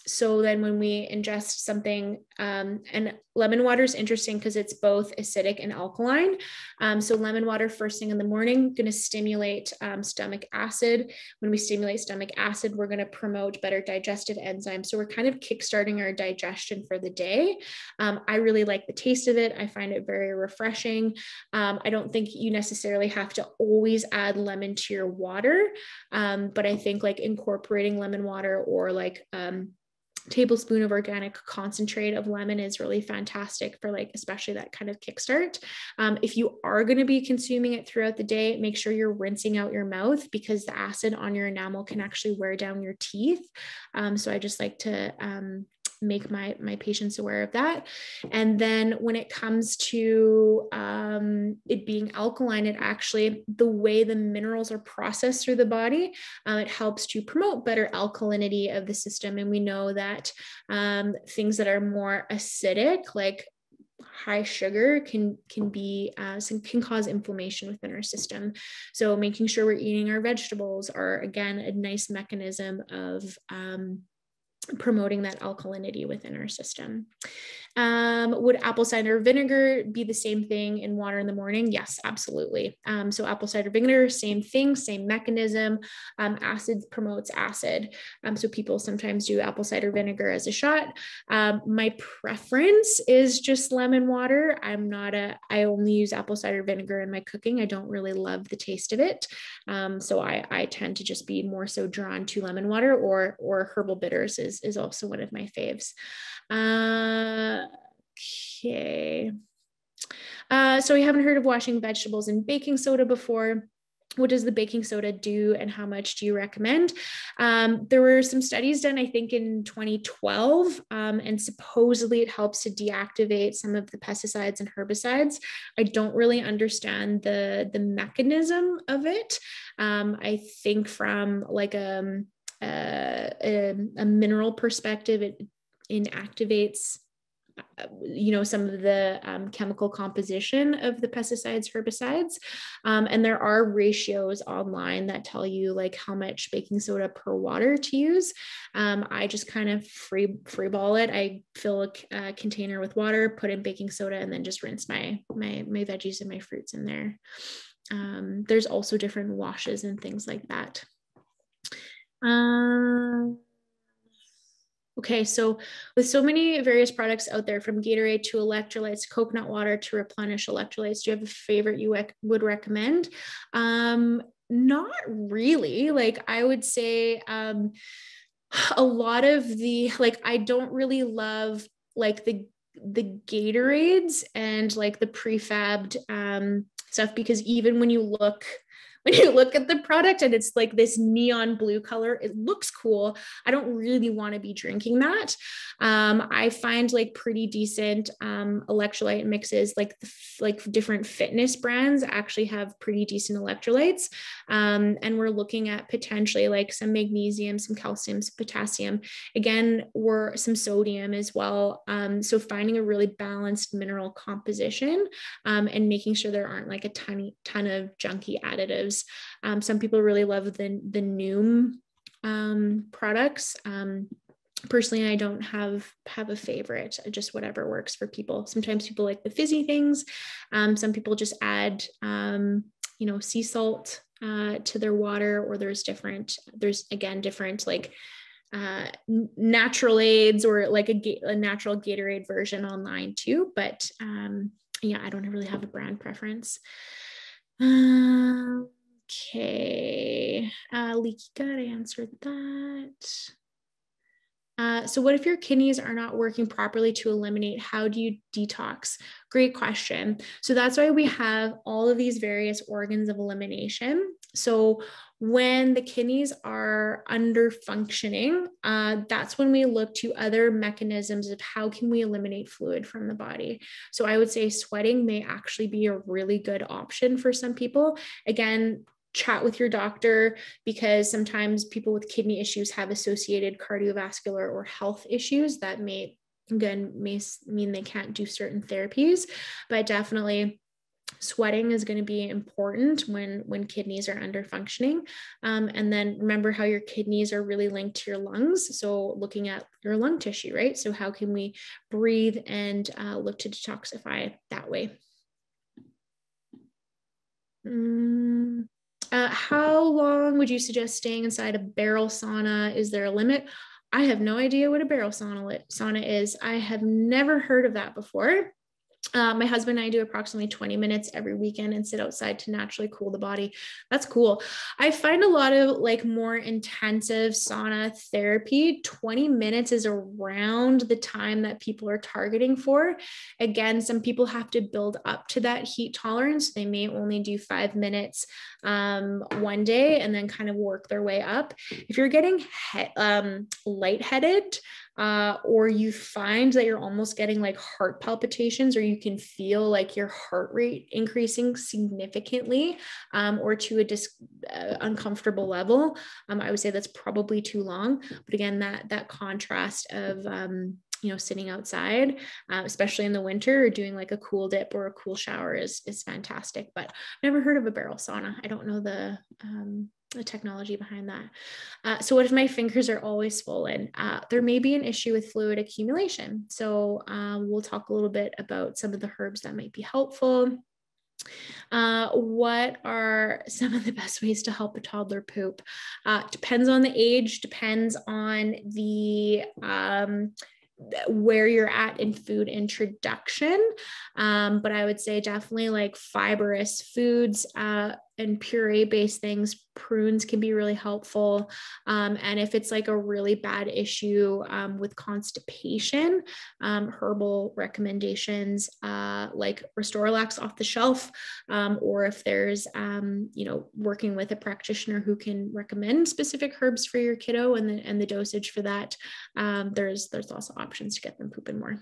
so then when we ingest something um, and lemon water is interesting because it's both acidic and alkaline. Um, so lemon water first thing in the morning going to stimulate um, stomach acid. When we stimulate stomach acid we're going to promote better digestive enzymes. So we're kind of kickstarting our digestion for the day. Um, i really like the taste of it. I find it very refreshing. Um, i don't think you necessarily have to always add lemon to your water um, but i think like incorporating lemon water or like tablespoon of organic concentrate of lemon is really fantastic for like especially that kind of kickstart. Um, if you are going to be consuming it throughout the day make sure you're rinsing out your mouth because the acid on your enamel can actually wear down your teeth. Um, so i just like to um, make my my patients aware of that. And then when it comes to um, it being alkaline it actually the way the minerals are processed through the body um, it helps to promote better alkalinity of the system. And we know that um, things that are more acidic like high sugar can can be uh, can cause inflammation within our system. So making sure we're eating our vegetables are again a nice mechanism of um, promoting that alkalinity within our system. Um, would apple cider vinegar be the same thing in water in the morning? Yes, absolutely. Um, so apple cider vinegar, same thing, same mechanism. Um, acid promotes acid. Um, so people sometimes do apple cider vinegar as a shot. Um, my preference is just lemon water. I'm not a, I only use apple cider vinegar in my cooking. I don't really love the taste of it. Um, so I, I tend to just be more so drawn to lemon water or, or herbal bitters is, is also one of my faves. Uh, okay. Uh, so we haven't heard of washing vegetables in baking soda before what does the baking soda do and how much do you recommend? Um, there were some studies done, I think, in 2012, um, and supposedly it helps to deactivate some of the pesticides and herbicides. I don't really understand the, the mechanism of it. Um, I think from like a, um, a, a, a mineral perspective, it inactivates uh, you know some of the um, chemical composition of the pesticides herbicides. Um, and there are ratios online that tell you like how much baking soda per water to use. Um, i just kind of free free ball it. I fill a, a, container with water put in baking soda and then just rinse my my my veggies and my fruits in there. Um, there's also different washes and things like that um, Okay, so with so many various products out there from Gatorade to electrolytes, coconut water to replenish electrolytes, do you have a favorite you would recommend? Um, not really. Like I would say um, a lot of the like I don't really love like the the Gatorades and like the prefabbed um, stuff because even when you look when you look at the product and it's like this neon blue color, it looks cool. I don't really want to be drinking that. Um, I find like pretty decent um, electrolyte mixes, like the, like different fitness brands actually have pretty decent electrolytes. Um, and we're looking at potentially like some magnesium, some calcium, some potassium. Again, we're some sodium as well. Um, so finding a really balanced mineral composition um, and making sure there aren't like a tiny ton of junky additives um, some people really love the the Nuun um, products. Um, personally, I don't have have a favorite. Just whatever works for people. Sometimes people like the fizzy things. Um, some people just add um, you know sea salt uh, to their water, or there's different. There's again different like uh, natural aids or like a, a natural Gatorade version online too. But um, yeah, I don't really have a brand preference. Um, Okay, uh, leaky gut, I answered that. Uh, so, what if your kidneys are not working properly to eliminate? How do you detox? Great question. So, that's why we have all of these various organs of elimination. So, when the kidneys are under functioning, uh, that's when we look to other mechanisms of how can we eliminate fluid from the body. So, I would say sweating may actually be a really good option for some people. Again, chat with your doctor because sometimes people with kidney issues have associated cardiovascular or health issues that may again may mean they can't do certain therapies. But definitely sweating is going to be important when when kidneys are under functioning. Um, and then remember how your kidneys are really linked to your lungs. So looking at your lung tissue right? So how can we breathe and uh, look to detoxify that way? Mm. Uh, how long would you suggest staying inside a barrel sauna? Is there a limit? I have no idea what a barrel sauna, sauna is. I have never heard of that before. Uh, my husband and I do approximately 20 minutes every weekend and sit outside to naturally cool the body. That's cool. I find a lot of like more intensive sauna therapy. 20 minutes is around the time that people are targeting for. Again, some people have to build up to that heat tolerance. They may only do five minutes um, one day and then kind of work their way up. If you're getting he- um, lightheaded, uh, or you find that you're almost getting like heart palpitations, or you can feel like your heart rate increasing significantly, um, or to a dis- uh, uncomfortable level, um, I would say that's probably too long. But again, that that contrast of um, you know sitting outside uh, especially in the winter or doing like a cool dip or a cool shower is is fantastic but I've never heard of a barrel sauna i don't know the um, the technology behind that. Uh, so, what if my fingers are always swollen? Uh, there may be an issue with fluid accumulation. So, um, we'll talk a little bit about some of the herbs that might be helpful. Uh, what are some of the best ways to help a toddler poop? Uh, depends on the age, depends on the um, where you're at in food introduction. Um, but I would say definitely like fibrous foods uh, and puree based things, prunes can be really helpful. Um, and if it's like a really bad issue um, with constipation, um, herbal recommendations uh, like RestoraLAX off the shelf, um, or if there's, um, you know, working with a practitioner who can recommend specific herbs for your kiddo and the, and the dosage for that, um, there's, there's also options to get them pooping more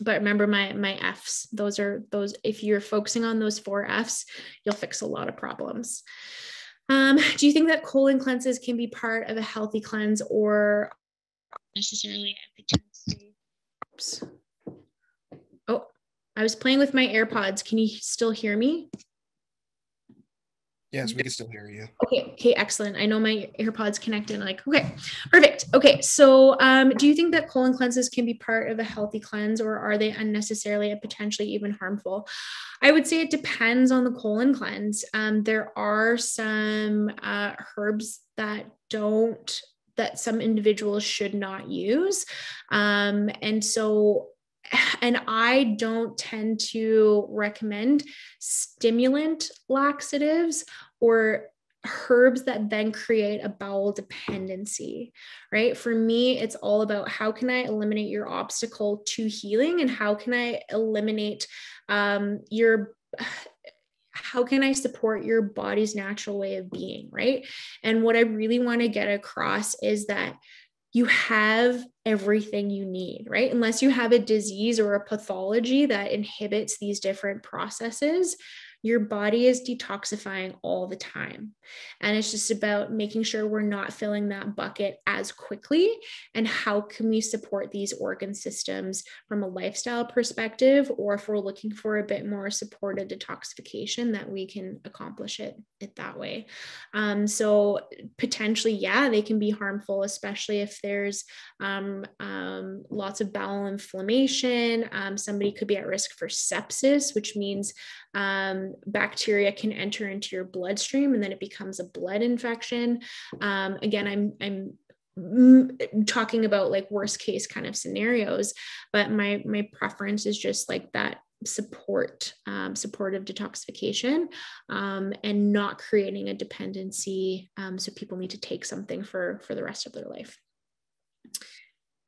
but remember my my f's those are those if you're focusing on those four f's you'll fix a lot of problems. Um, do you think that colon cleanses can be part of a healthy cleanse or necessarily Oops. oh i was playing with my airpods. Can you still hear me Yes, we can still hear you. Okay, okay, excellent. I know my AirPods connected. Like, okay, perfect. Okay, so um, do you think that colon cleanses can be part of a healthy cleanse, or are they unnecessarily and potentially even harmful? I would say it depends on the colon cleanse. Um, there are some uh, herbs that don't that some individuals should not use, um, and so and I don't tend to recommend stimulant laxatives or herbs that then create a bowel dependency, right? For me, it's all about how can I eliminate your obstacle to healing and how can I eliminate um, your how can I support your body's natural way of being, right? And what I really want to get across is that you have everything you need, right? Unless you have a disease or a pathology that inhibits these different processes, your body is detoxifying all the time. And it's just about making sure we're not filling that bucket as quickly. And how can we support these organ systems from a lifestyle perspective, or if we're looking for a bit more supported detoxification, that we can accomplish it, it that way. Um, so potentially, yeah, they can be harmful, especially if there's um, um, lots of bowel inflammation. Um, somebody could be at risk for sepsis, which means um, bacteria can enter into your bloodstream and then it becomes a blood infection. Um, again, I'm, I'm talking about like worst case kind of scenarios, but my, my preference is just like that support um, supportive detoxification um, and not creating a dependency um, so people need to take something for for the rest of their life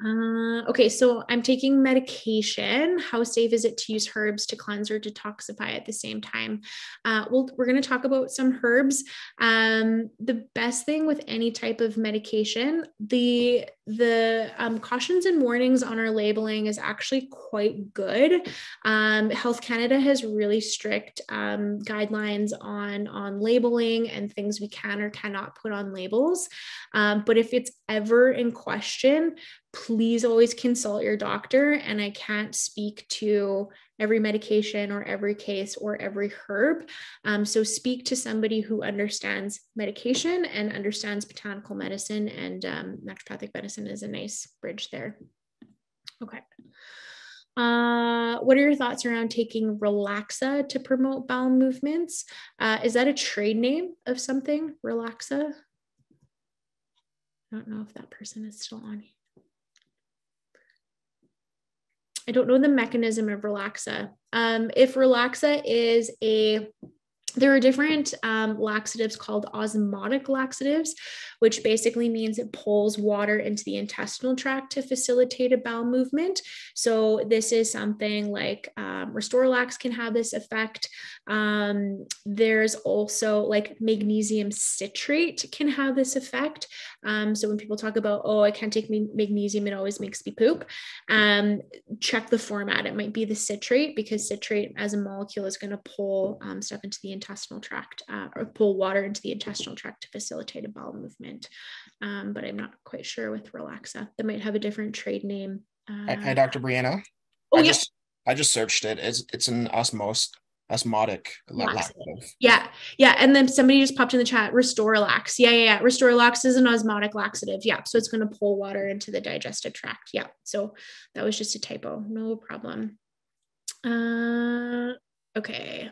uh, okay, so I'm taking medication. How safe is it to use herbs to cleanse or detoxify at the same time? Uh, well, we're going to talk about some herbs. Um, the best thing with any type of medication, the the um, cautions and warnings on our labeling is actually quite good. Um, Health Canada has really strict um, guidelines on on labeling and things we can or cannot put on labels. Um, but if it's ever in question, please always consult your doctor. And I can't speak to every medication or every case or every herb. Um, so speak to somebody who understands medication and understands botanical medicine, and um, naturopathic medicine is a nice bridge there. Okay. Uh, what are your thoughts around taking Relaxa to promote bowel movements? Uh, is that a trade name of something? Relaxa? I don't know if that person is still on I don't know the mechanism of relaxa. Um, if relaxa is a there are different um, laxatives called osmotic laxatives, which basically means it pulls water into the intestinal tract to facilitate a bowel movement. So, this is something like um, RestoraLAX can have this effect. Um, there's also like magnesium citrate can have this effect. Um, so, when people talk about, oh, I can't take magnesium, it always makes me poop, um, check the format. It might be the citrate because citrate as a molecule is going to pull um, stuff into the intestinal tract uh, or pull water into the intestinal tract to facilitate a bowel movement. Um, but I'm not quite sure with Relaxa. That might have a different trade name. Uh, hi, Dr. Brianna. Oh, I yeah. just I just searched it. It's it's an osmos osmotic laxative. Yeah, yeah. And then somebody just popped in the chat, RestoraLAX. Yeah, yeah, yeah. RestoraLAX is an osmotic laxative. Yeah. So it's going to pull water into the digestive tract. Yeah. So that was just a typo. No problem. Uh okay.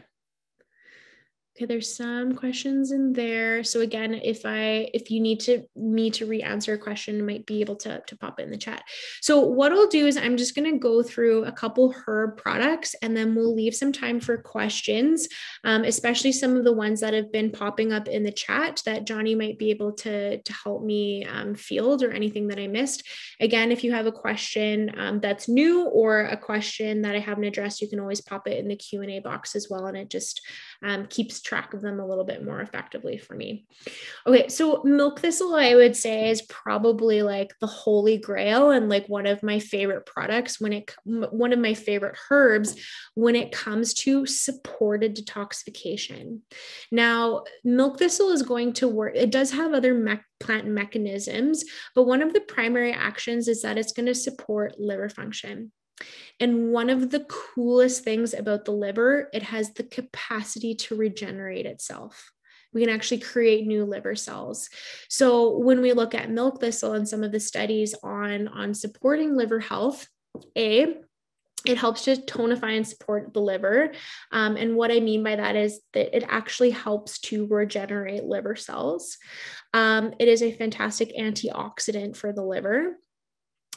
Okay, there's some questions in there. So again, if I if you need to me to re-answer a question, might be able to, to pop it in the chat. So what I'll do is I'm just gonna go through a couple herb products and then we'll leave some time for questions, um, especially some of the ones that have been popping up in the chat that Johnny might be able to, to help me um, field or anything that I missed. Again, if you have a question um, that's new or a question that I haven't addressed, you can always pop it in the Q&A box as well. And it just um, keeps track of them a little bit more effectively for me. Okay, so milk thistle, I would say, is probably like the holy grail and like one of my favorite products when it, one of my favorite herbs when it comes to supported detoxification. Now, milk thistle is going to work, it does have other me- plant mechanisms, but one of the primary actions is that it's going to support liver function. And one of the coolest things about the liver, it has the capacity to regenerate itself. We can actually create new liver cells. So when we look at milk thistle and some of the studies on, on supporting liver health, A, it helps to tonify and support the liver. Um, and what I mean by that is that it actually helps to regenerate liver cells. Um, it is a fantastic antioxidant for the liver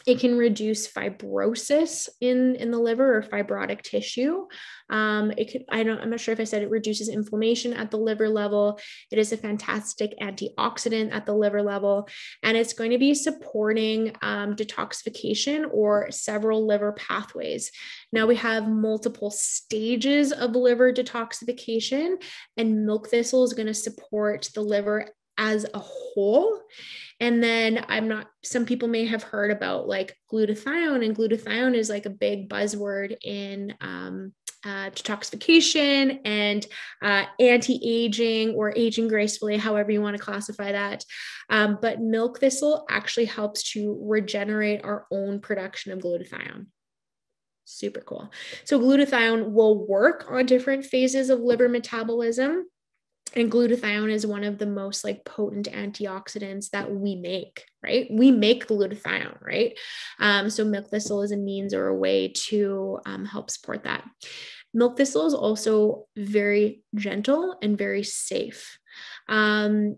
it can reduce fibrosis in in the liver or fibrotic tissue. Um, it could i don't i'm not sure if i said it reduces inflammation at the liver level. It is a fantastic antioxidant at the liver level and it's going to be supporting um, detoxification or several liver pathways. Now we have multiple stages of liver detoxification and milk thistle is going to support the liver as a whole. And then I'm not, some people may have heard about like glutathione, and glutathione is like a big buzzword in um, uh, detoxification and uh, anti aging or aging gracefully, however you want to classify that. Um, but milk thistle actually helps to regenerate our own production of glutathione. Super cool. So, glutathione will work on different phases of liver metabolism and glutathione is one of the most like potent antioxidants that we make right? We make glutathione right? Um, so milk thistle is a means or a way to um, help support that. Milk thistle is also very gentle and very safe. Um,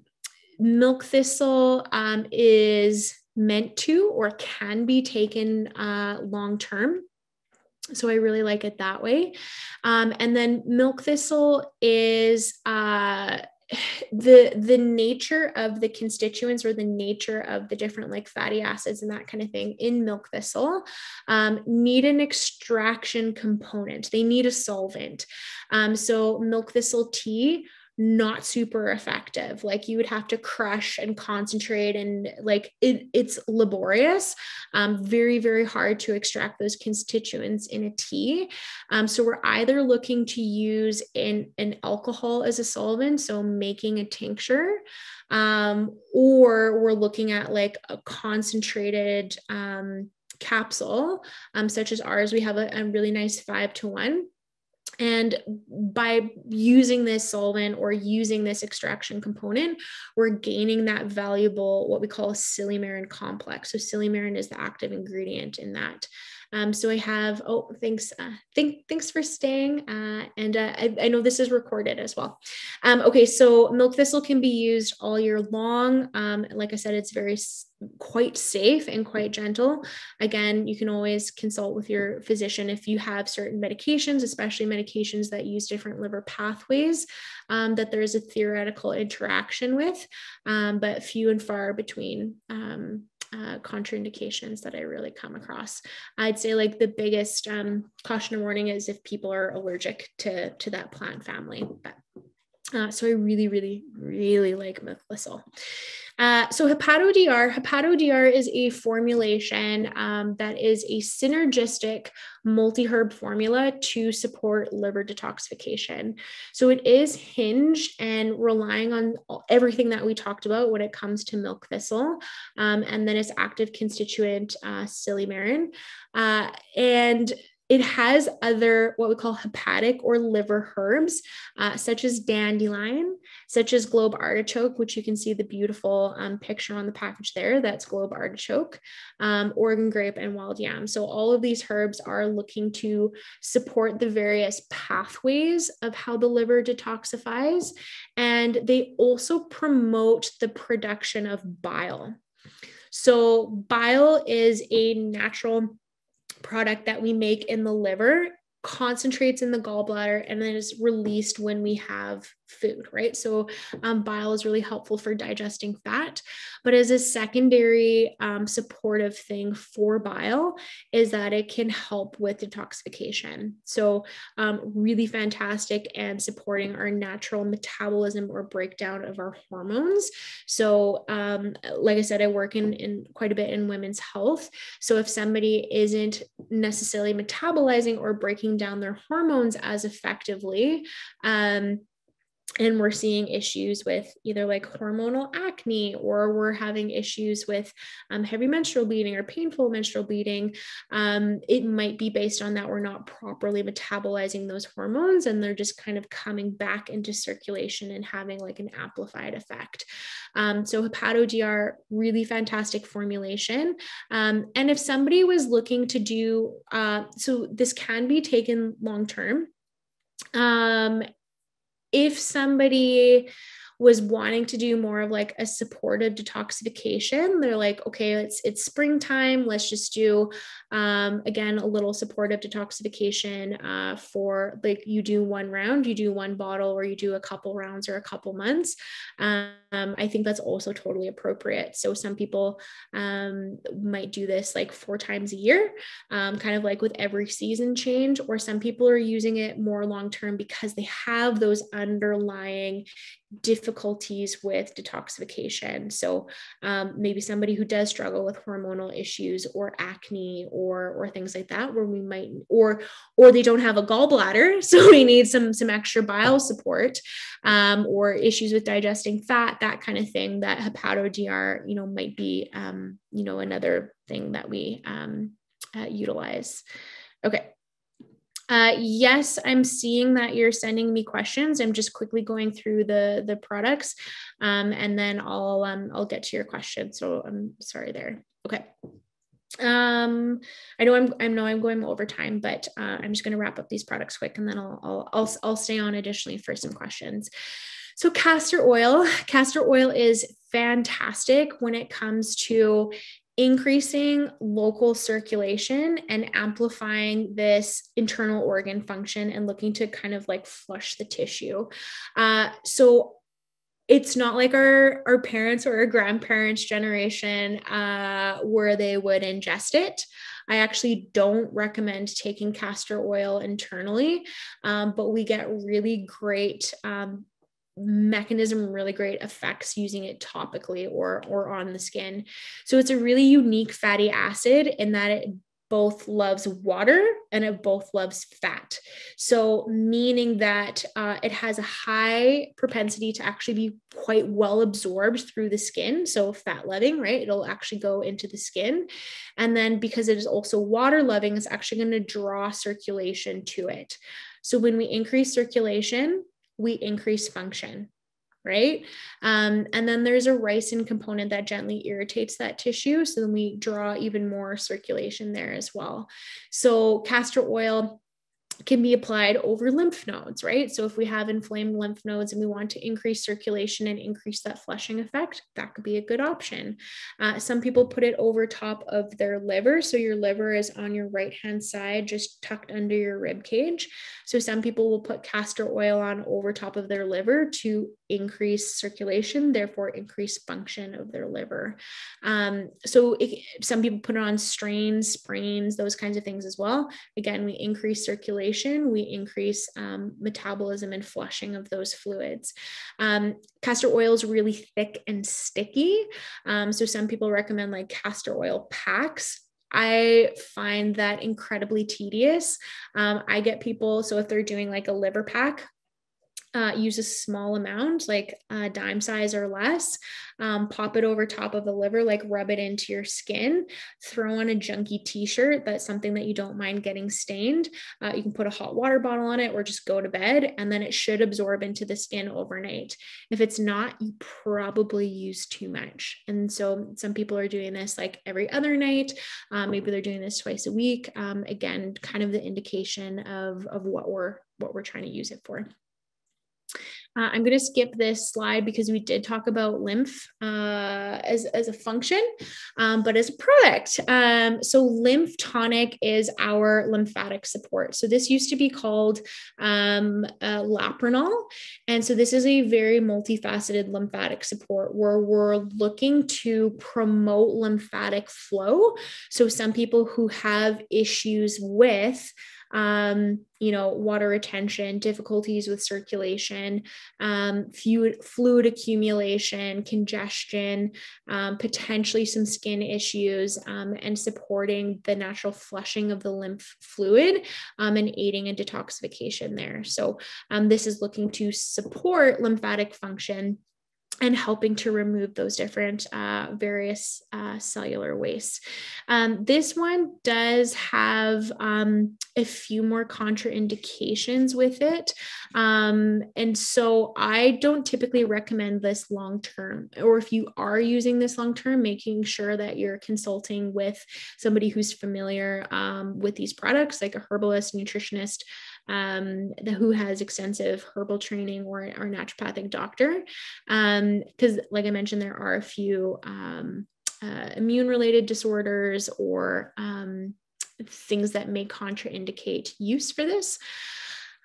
milk thistle um, is meant to or can be taken uh, long term so I really like it that way. Um, and then milk thistle is uh, the the nature of the constituents or the nature of the different like fatty acids and that kind of thing in milk thistle um, need an extraction component. They need a solvent. Um, so milk thistle tea not super effective. Like you would have to crush and concentrate, and like it, it's laborious, um, very, very hard to extract those constituents in a tea. Um, so we're either looking to use an, an alcohol as a solvent, so making a tincture, um, or we're looking at like a concentrated um, capsule, um, such as ours. We have a, a really nice five to one and by using this solvent or using this extraction component, we're gaining that valuable, what we call a silymarin complex. So, silymarin is the active ingredient in that. Um, so I have, oh, thanks, uh, thank, thanks for staying. Uh, and uh, I, I, know this is recorded as well. Um, okay, so milk thistle can be used all year long. Um, like I said, it's very quite safe and quite gentle. Again, you can always consult with your physician if you have certain medications, especially medications that use different liver pathways, um, that there is a theoretical interaction with, um, but few and far between. Um, uh, contraindications that I really come across. I'd say like the biggest um, caution and warning is if people are allergic to to that plant family. But uh, so I really, really, really like milk thistle. Uh, so HepatoDR, HepatoDR is a formulation um, that is a synergistic multi-herb formula to support liver detoxification. So it is hinged and relying on everything that we talked about when it comes to milk thistle, um, and then its active constituent uh, silymarin. Uh, and it has other what we call hepatic or liver herbs, uh, such as dandelion, such as globe artichoke, which you can see the beautiful um, picture on the package there. That's globe artichoke, um, Oregon grape, and wild yam. So all of these herbs are looking to support the various pathways of how the liver detoxifies, and they also promote the production of bile. So bile is a natural product that we make in the liver concentrates in the gallbladder and then is released when we have food, right? So um, bile is really helpful for digesting fat. But as a secondary um, supportive thing for bile is that it can help with detoxification. So um, really fantastic and supporting our natural metabolism or breakdown of our hormones. So um, like I said, I work in, in quite a bit in women's health. So if somebody isn't necessarily metabolizing or breaking down their hormones as effectively, um, and we're seeing issues with either like hormonal acne or we're having issues with um, heavy menstrual bleeding or painful menstrual bleeding um, it might be based on that we're not properly metabolizing those hormones and they're just kind of coming back into circulation and having like an amplified effect. Um, so hepato-dr really fantastic formulation. Um, and if somebody was looking to do uh, so this can be taken long term. Um, if somebody was wanting to do more of like a supportive detoxification. They're like okay it's it's springtime. Let's just do um, again a little supportive detoxification uh, for like you do one round you do one bottle or you do a couple rounds or a couple months. Um, i think that's also totally appropriate. So some people um, might do this like four times a year um, kind of like with every season change or some people are using it more long term because they have those underlying difficulties with detoxification. So um, maybe somebody who does struggle with hormonal issues or acne or or things like that, where we might or or they don't have a gallbladder, so we need some some extra bile support, um, or issues with digesting fat, that kind of thing. That hepato-dr, you know, might be um, you know another thing that we um, uh, utilize. Okay. Uh, yes, I'm seeing that you're sending me questions. I'm just quickly going through the the products, um, and then I'll um, I'll get to your question. So I'm sorry there. Okay. Um, I know I'm I know I'm going over time, but uh, I'm just going to wrap up these products quick, and then I'll I'll I'll, I'll stay on additionally for some questions. So castor oil, castor oil is fantastic when it comes to increasing local circulation and amplifying this internal organ function and looking to kind of like flush the tissue. Uh, so it's not like our our parents or our grandparents generation uh, where they would ingest it i actually don't recommend taking castor oil internally um, but we get really great um, mechanism really great effects using it topically or or on the skin so it's a really unique fatty acid in that it both loves water and it both loves fat. So, meaning that uh, it has a high propensity to actually be quite well absorbed through the skin. So, fat loving, right? It'll actually go into the skin. And then, because it is also water loving, it's actually going to draw circulation to it. So, when we increase circulation, we increase function. right? Um, and then there's a ricin component that gently irritates that tissue. So then we draw even more circulation there as well. So castor oil can be applied over lymph nodes, right? So if we have inflamed lymph nodes and we want to increase circulation and increase that flushing effect, that could be a good option. Uh, some people put it over top of their liver. So your liver is on your right hand side, just tucked under your rib cage. So some people will put castor oil on over top of their liver to increase circulation, therefore increase function of their liver. Um, so it, some people put it on strains, sprains, those kinds of things as well. Again, we increase circulation, we increase um, metabolism and flushing of those fluids. Um, castor oil is really thick and sticky. Um, so some people recommend like castor oil packs I find that incredibly tedious. Um, I get people, so if they're doing like a liver pack, uh, use a small amount, like a dime size or less, um, pop it over top of the liver, like rub it into your skin, throw on a junky t shirt that's something that you don't mind getting stained. Uh, you can put a hot water bottle on it or just go to bed, and then it should absorb into the skin overnight. If it's not, you probably use too much. And so some people are doing this like every other night. Um, maybe they're doing this twice a week. Um, again, kind of the indication of, of what we're what we're trying to use it for. Uh, I'm going to skip this slide because we did talk about lymph uh, as, as a function, um, but as a product. Um, so, lymph tonic is our lymphatic support. So, this used to be called um, uh. And so, this is a very multifaceted lymphatic support where we're looking to promote lymphatic flow. So, some people who have issues with um, you know, water retention, difficulties with circulation, um, fluid, fluid accumulation, congestion, um, potentially some skin issues, um, and supporting the natural flushing of the lymph fluid um, and aiding in detoxification there. So, um, this is looking to support lymphatic function and helping to remove those different uh, various uh, cellular wastes. Um, this one does have um, a few more contraindications with it. Um, and so I don't typically recommend this long term, or if you are using this long term, making sure that you're consulting with somebody who's familiar um, with these products, like a herbalist, nutritionist um, the, who has extensive herbal training or, or naturopathic doctor. Because, um, like I mentioned, there are a few um, uh, immune related disorders or um, things that may contraindicate use for this.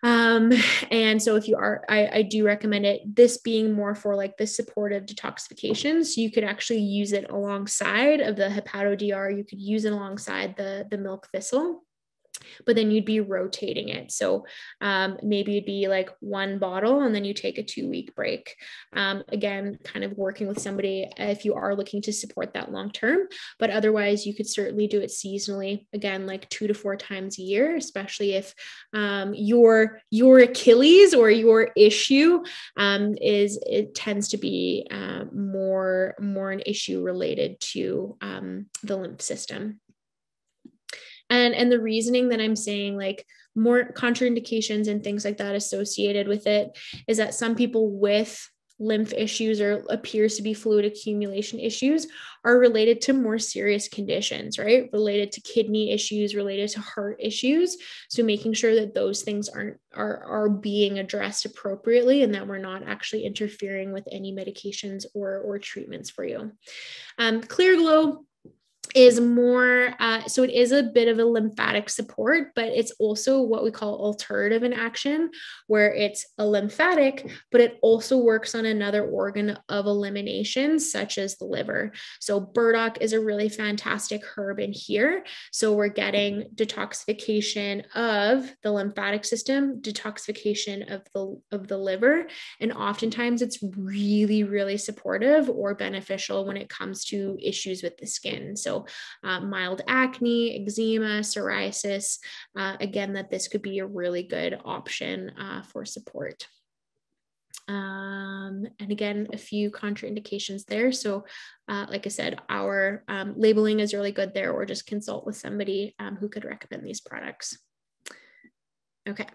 Um, and so if you are, I, I do recommend it, this being more for like the supportive detoxification. So you could actually use it alongside of the hepato-DR. You could use it alongside the, the milk thistle but then you'd be rotating it. So um, maybe it'd be like one bottle and then you take a two week break. Um, again, kind of working with somebody if you are looking to support that long term, but otherwise you could certainly do it seasonally, again, like two to four times a year, especially if um, your, your Achilles or your issue um, is, it tends to be uh, more, more an issue related to um, the lymph system and and the reasoning that i'm saying like more contraindications and things like that associated with it is that some people with lymph issues or appears to be fluid accumulation issues are related to more serious conditions right? Related to kidney issues related to heart issues. So making sure that those things aren't are are being addressed appropriately and that we're not actually interfering with any medications or or treatments for you. Um, clear glow is more uh, so it is a bit of a lymphatic support but it's also what we call alterative in action where it's a lymphatic but it also works on another organ of elimination such as the liver. So burdock is a really fantastic herb in here. So we're getting detoxification of the lymphatic system detoxification of the of the liver and oftentimes it's really really supportive or beneficial when it comes to issues with the skin. So uh, mild acne, eczema, psoriasis, uh, again, that this could be a really good option uh, for support. Um, and again, a few contraindications there. So, uh, like I said, our um, labeling is really good there, or just consult with somebody um, who could recommend these products. Okay.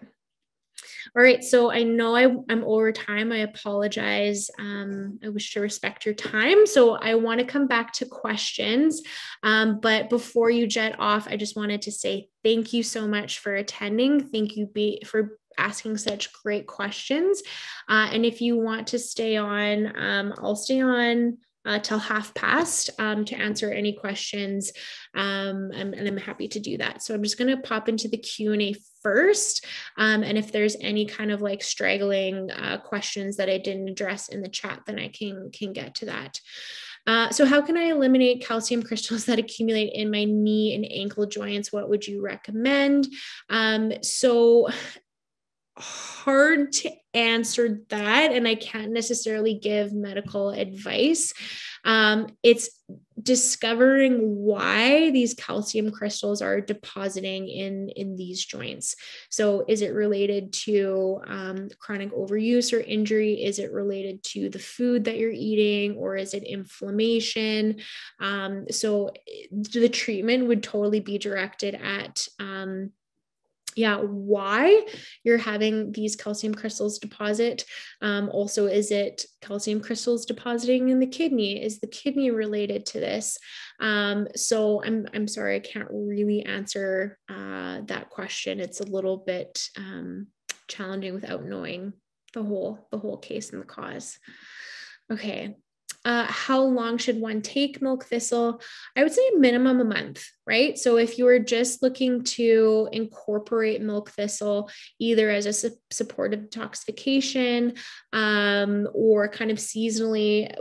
All right, so I know I, am over time. I apologize. Um, I wish to respect your time. So I want to come back to questions. Um, but before you jet off, I just wanted to say thank you so much for attending. Thank you be, for asking such great questions. Uh, and if you want to stay on, um, I'll stay on uh, till half past um, to answer any questions um, and, and, i'm happy to do that so i'm just going to pop into the q&a first um, and if there's any kind of like straggling uh, questions that i didn't address in the chat then i can can get to that uh, so how can I eliminate calcium crystals that accumulate in my knee and ankle joints? What would you recommend? Um, so hard to answer that and i can't necessarily give medical advice. Um, it's discovering why these calcium crystals are depositing in in these joints. So is it related to um, chronic overuse or injury? Is it related to the food that you're eating or is it inflammation? Um, so the treatment would totally be directed at um, yeah why you're having these calcium crystals deposit um, also is it calcium crystals depositing in the kidney? Is the kidney related to this? Um, so i'm i'm sorry i can't really answer uh, that question. It's a little bit um, challenging without knowing the whole the whole case and the cause. Okay uh, how long should one take milk thistle? I would say minimum a month, right? So if you are just looking to incorporate milk thistle either as a su- supportive detoxification um, or kind of seasonally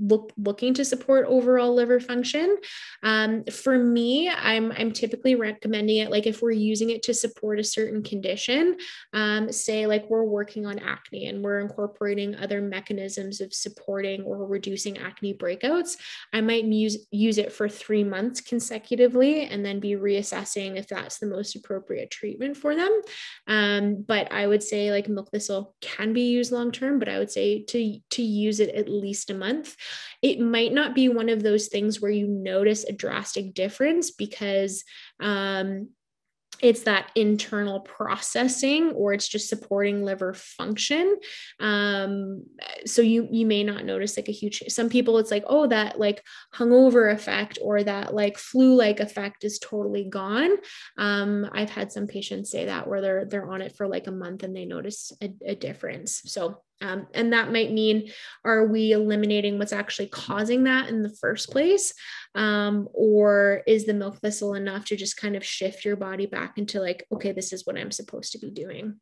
look, looking to support overall liver function, um, for me, I'm I'm typically recommending it like if we're using it to support a certain condition, um, say like we're working on acne and we're incorporating other mechanisms of supporting or reducing acne breakouts, I might use, use it for three months consecutively and then be reassessing if that's the most appropriate treatment for them. Um, but I would say like milk thistle can be used long term, but I would say to, to use it at least a month. It might not be one of those things where you notice a drastic difference because um, it's that internal processing or it's just supporting liver function. Um, so you you may not notice like a huge some people it's like oh that like hungover effect or that like flu like effect is totally gone. Um, i've had some patients say that where they're they're on it for like a month and they notice a, a difference. So um, and that might mean, are we eliminating what's actually causing that in the first place? Um, or is the milk thistle enough to just kind of shift your body back into like, okay, this is what I'm supposed to be doing?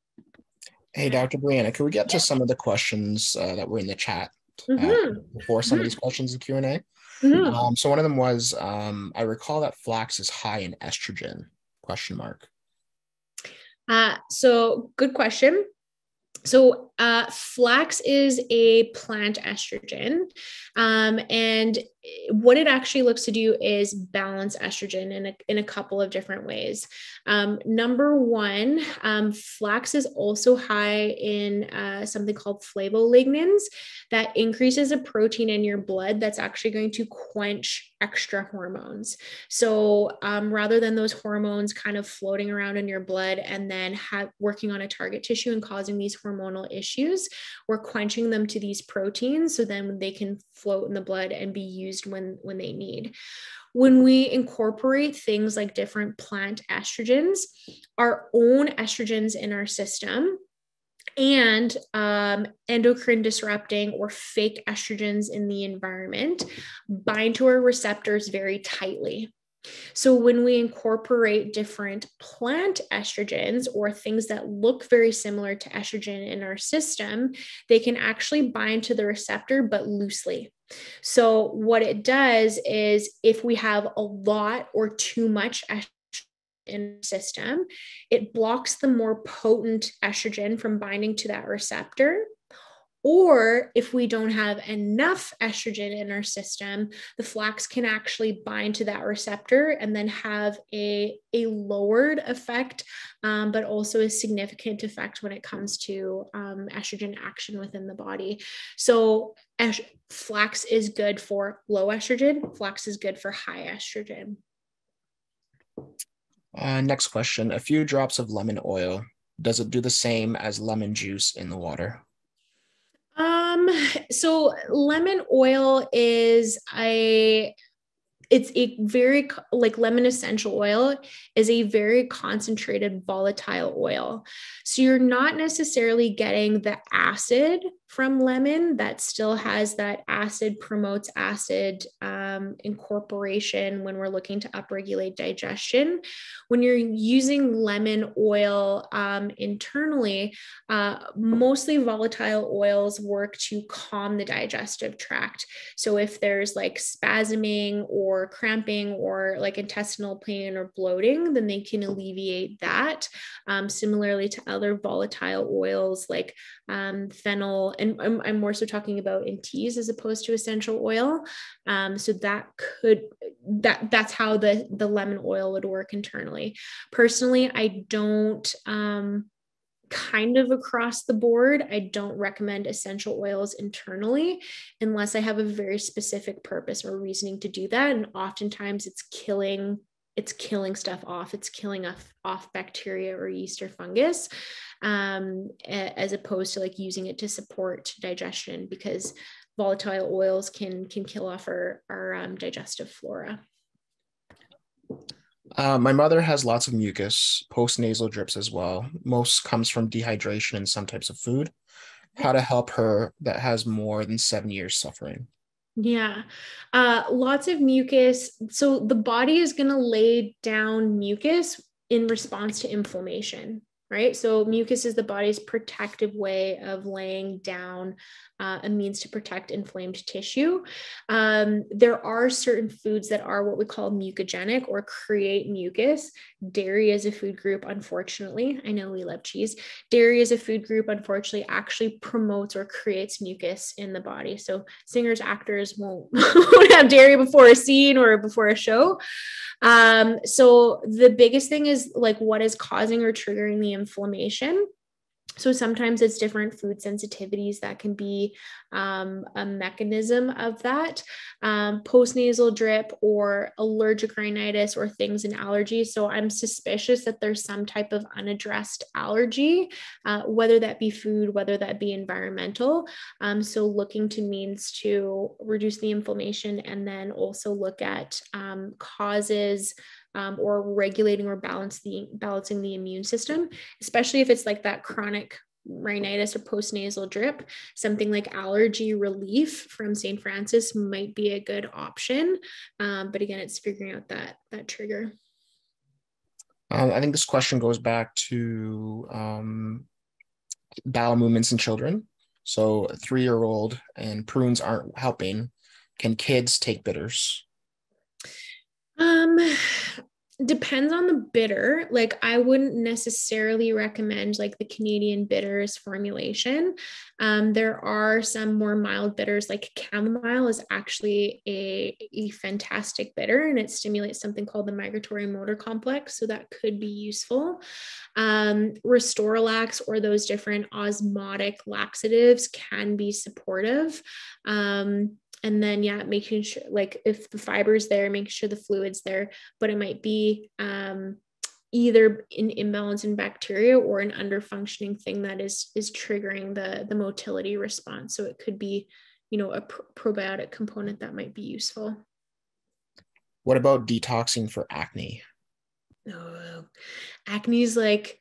Hey, Dr. Brianna, can we get to some of the questions uh, that were in the chat uh, mm-hmm. before some mm-hmm. of these questions in Q and A? Mm-hmm. Um, so one of them was, um, I recall that flax is high in estrogen? Question mark. Uh, so good question. So, uh, flax is a plant estrogen. Um, and what it actually looks to do is balance estrogen in a, in a couple of different ways. Um, number one, um, flax is also high in uh, something called flavolignans that increases a protein in your blood that's actually going to quench extra hormones. So um, rather than those hormones kind of floating around in your blood and then have, working on a target tissue and causing these hormonal issues, we're quenching them to these proteins so then they can float in the blood and be used used when when they need when we incorporate things like different plant estrogens our own estrogens in our system and um, endocrine disrupting or fake estrogens in the environment bind to our receptors very tightly. So, when we incorporate different plant estrogens or things that look very similar to estrogen in our system, they can actually bind to the receptor, but loosely. So, what it does is if we have a lot or too much estrogen in system, it blocks the more potent estrogen from binding to that receptor or if we don't have enough estrogen in our system, the flax can actually bind to that receptor and then have a, a lowered effect, um, but also a significant effect when it comes to um, estrogen action within the body. So, es- flax is good for low estrogen, flax is good for high estrogen. Uh, next question A few drops of lemon oil does it do the same as lemon juice in the water? Um, so lemon oil is a it's a very like lemon essential oil is a very concentrated volatile oil. So you're not necessarily getting the acid from lemon that still has that acid promotes acid um, incorporation when we're looking to upregulate digestion. When you're using lemon oil um, internally, uh, mostly volatile oils work to calm the digestive tract. So if there's like spasming or cramping or like intestinal pain or bloating, then they can alleviate that. Um, similarly to other volatile oils like um, fennel and I'm, I'm, more so talking about in teas as opposed to essential oil. Um, so that could that that's how the the lemon oil would work internally. Personally i don't um, kind of across the board i don't recommend essential oils internally unless i have a very specific purpose or reasoning to do that. And oftentimes it's killing it's killing stuff off it's killing off, off bacteria or yeast or fungus um, as opposed to like using it to support digestion because volatile oils can can kill off our, our um, digestive flora. Uh, my mother has lots of mucus, post nasal drips as well. Most comes from dehydration and some types of food. How to help her that has more than seven years suffering? Yeah, uh, lots of mucus. So the body is going to lay down mucus in response to inflammation right? So mucus is the body's protective way of laying down uh, a means to protect inflamed tissue. Um, there are certain foods that are what we call mucogenic or create mucus. Dairy is a food group, unfortunately. I know we love cheese. Dairy is a food group, unfortunately, actually promotes or creates mucus in the body. So singers, actors won't, won't have dairy before a scene or before a show. Um, so the biggest thing is like what is causing or triggering the inflammation so sometimes it's different food sensitivities that can be um, a mechanism of that. Um, postnasal drip or allergic rhinitis or things in allergies. So i'm suspicious that there's some type of unaddressed allergy uh, whether that be food whether that be environmental. Um, so looking to means to reduce the inflammation and then also look at um, causes um, or regulating or balance the, balancing the immune system, especially if it's like that chronic rhinitis or postnasal drip, something like allergy relief from St. Francis might be a good option. Um, but again, it's figuring out that that trigger. Um, I think this question goes back to um, bowel movements in children. So, a three year old and prunes aren't helping. Can kids take bitters? Um, depends on the bitter. Like I wouldn't necessarily recommend like the Canadian bitters formulation. Um, there are some more mild bitters, like chamomile is actually a, a fantastic bitter and it stimulates something called the migratory motor complex. So that could be useful. Um, RestoraLAX or those different osmotic laxatives can be supportive. Um, and then yeah making sure like if the fiber's there making sure the fluid's there but it might be um, either an imbalance in bacteria or an underfunctioning thing that is is triggering the the motility response. So it could be you know a pr- probiotic component that might be useful. What about detoxing for acne? Oh acne is like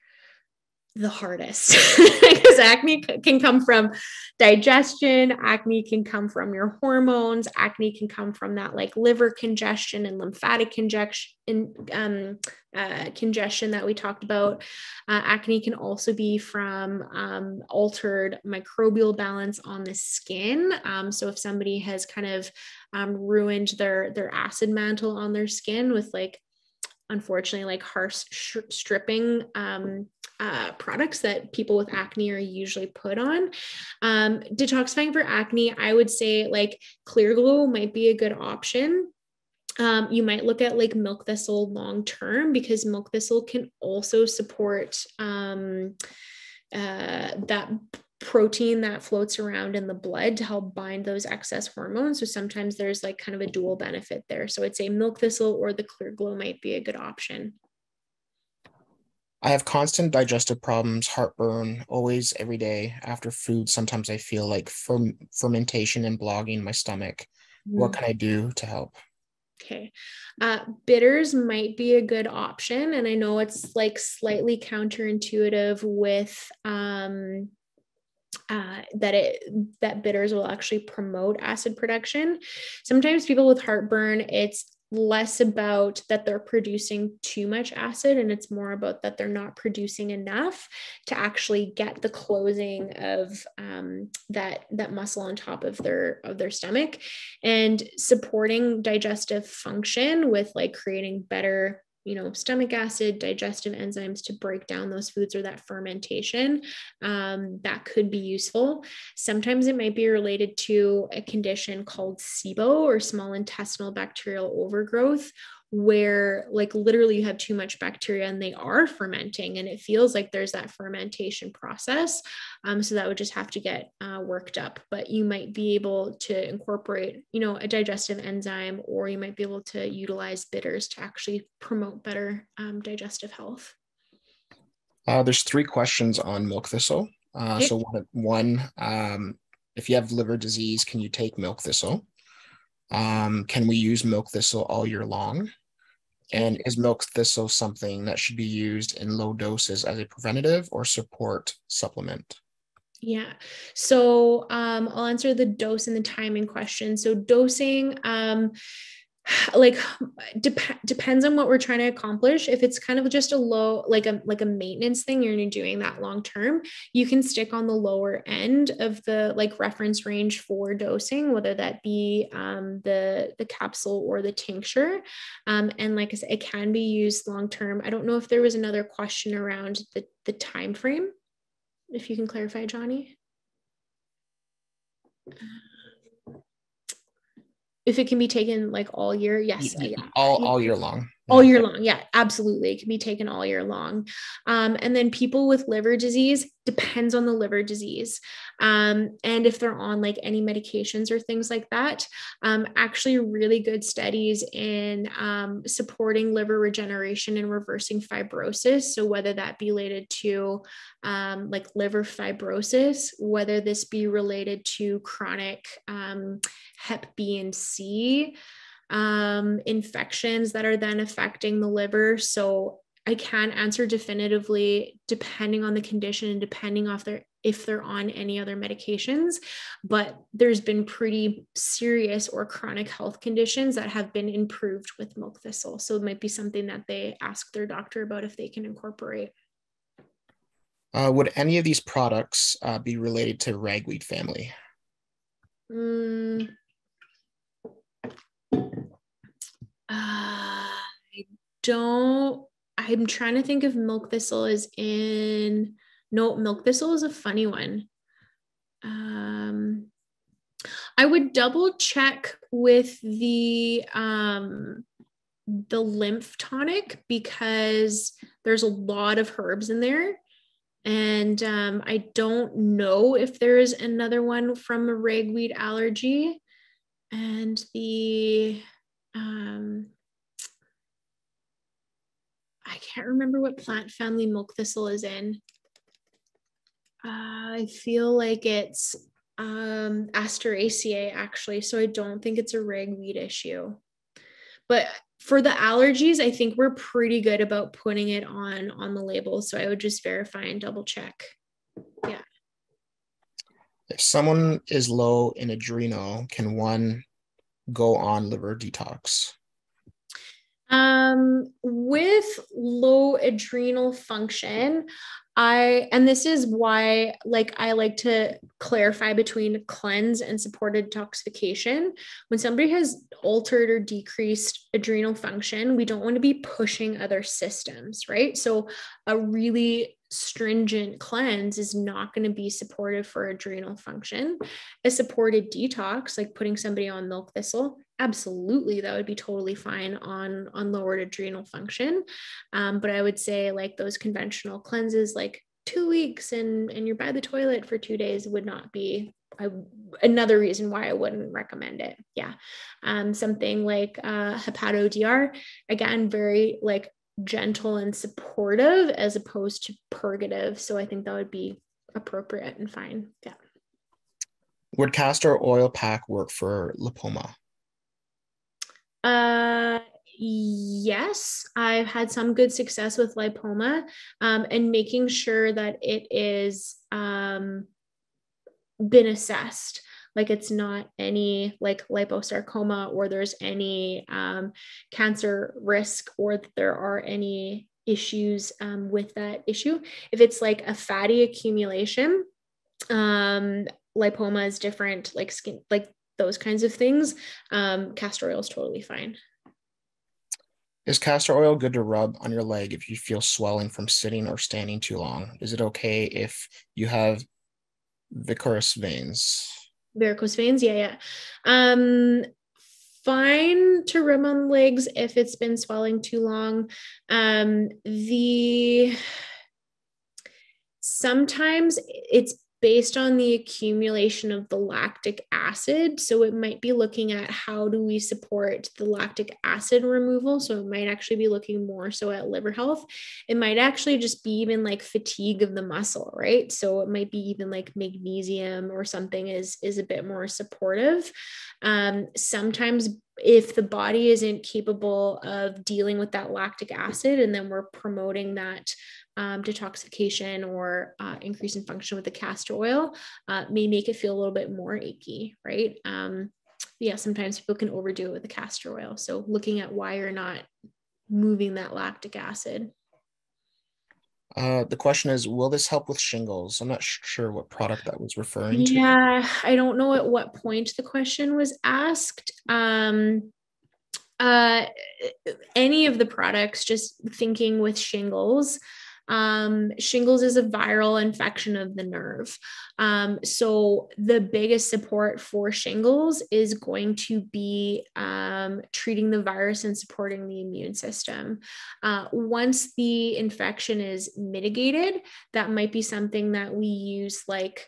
the hardest. Because acne can come from digestion acne can come from your hormones acne can come from that like liver congestion and lymphatic congestion um, uh, congestion that we talked about. Uh, acne can also be from um, altered microbial balance on the skin. Um, so if somebody has kind of um, ruined their their acid mantle on their skin with like unfortunately like harsh sh- stripping um, uh, products that people with acne are usually put on. Um, detoxifying for acne, I would say like Clear Glow might be a good option. Um, you might look at like milk thistle long term because milk thistle can also support um, uh, that protein that floats around in the blood to help bind those excess hormones. So sometimes there's like kind of a dual benefit there. So I'd say milk thistle or the clear glow might be a good option. I have constant digestive problems, heartburn, always every day after food. Sometimes I feel like ferm- fermentation and blogging my stomach. Mm. What can I do to help? Okay. Uh, bitters might be a good option. And I know it's like slightly counterintuitive with um, uh, that it that bitters will actually promote acid production. Sometimes people with heartburn, it's less about that they're producing too much acid and it's more about that they're not producing enough to actually get the closing of um, that that muscle on top of their of their stomach and supporting digestive function with like creating better you know stomach acid digestive enzymes to break down those foods or that fermentation um, that could be useful. Sometimes it might be related to a condition called sibo or small intestinal bacterial overgrowth where like literally you have too much bacteria and they are fermenting and it feels like there's that fermentation process um, so that would just have to get uh, worked up but you might be able to incorporate you know a digestive enzyme or you might be able to utilize bitters to actually promote better um, digestive health uh, there's three questions on milk thistle uh, okay. so one, one um, if you have liver disease can you take milk thistle um, can we use milk thistle all year long? And is milk thistle something that should be used in low doses as a preventative or support supplement? Yeah. So um, I'll answer the dose and the timing question. So dosing, um, like dep- depends on what we're trying to accomplish. If it's kind of just a low like a like a maintenance thing you're doing that long term you can stick on the lower end of the like reference range for dosing whether that be um, the the capsule or the tincture. Um, and like i said it can be used long term. I don't know if there was another question around the the time frame if you can clarify johnny if it can be taken like all year yes yeah, all, all year long all year long. Yeah absolutely. It can be taken all year long. Um, and then people with liver disease depends on the liver disease. Um, and if they're on like any medications or things like that um, actually really good studies in um, supporting liver regeneration and reversing fibrosis. So whether that be related to um, like liver fibrosis whether this be related to chronic um, hep b and c um, infections that are then affecting the liver so I can answer definitively depending on the condition and depending off their if they're on any other medications, but there's been pretty serious or chronic health conditions that have been improved with milk thistle. So it might be something that they ask their doctor about if they can incorporate. Uh, would any of these products uh, be related to ragweed family? Mm. Uh, I don't I'm trying to think if milk thistle is in no milk thistle is a funny one. Um I would double check with the um the lymph tonic because there's a lot of herbs in there. And um, I don't know if there is another one from a ragweed allergy. And the um, I can't remember what plant family milk thistle is in. Uh, I feel like it's um, Asteraceae actually, so I don't think it's a ragweed issue. But for the allergies, I think we're pretty good about putting it on on the label. So I would just verify and double check. Yeah. If someone is low in adrenal, can one go on liver detox? Um, with low adrenal function, I, and this is why, like, I like to clarify between cleanse and supported detoxification. When somebody has altered or decreased adrenal function, we don't want to be pushing other systems, right? So, a really stringent cleanse is not going to be supportive for adrenal function. A supported detox, like putting somebody on milk thistle, absolutely that would be totally fine on on lowered adrenal function. Um, but I would say like those conventional cleanses, like two weeks and and you're by the toilet for two days, would not be I, another reason why I wouldn't recommend it. Yeah. Um, something like uh, hepato DR, again, very like gentle and supportive as opposed to purgative. So I think that would be appropriate and fine. Yeah. Would castor oil pack work for lipoma? Uh, yes, I've had some good success with lipoma um, and making sure that it is um, been assessed like it's not any like liposarcoma or there's any um, cancer risk or that there are any issues um, with that issue if it's like a fatty accumulation um, lipoma is different like skin like those kinds of things um, castor oil is totally fine is castor oil good to rub on your leg if you feel swelling from sitting or standing too long? Is it okay if you have varicose veins? Varicose veins, yeah, yeah. Um, fine to rub on legs if it's been swelling too long. Um, the sometimes it's based on the accumulation of the lactic acid. So it might be looking at how do we support the lactic acid removal. So it might actually be looking more so at liver health. It might actually just be even like fatigue of the muscle, right? So it might be even like magnesium or something is is a bit more supportive. Um, sometimes if the body isn't capable of dealing with that lactic acid and then we're promoting that um, detoxification or uh, increase in function with the castor oil uh, may make it feel a little bit more achy, right? Um, yeah, sometimes people can overdo it with the castor oil. So looking at why you're not moving that lactic acid. Uh, the question is, will this help with shingles? I'm not sure what product that was referring to. Yeah, I don't know at what point the question was asked. Um, uh, any of the products, just thinking with shingles, um, shingles is a viral infection of the nerve. Um, so, the biggest support for shingles is going to be um, treating the virus and supporting the immune system. Uh, once the infection is mitigated, that might be something that we use like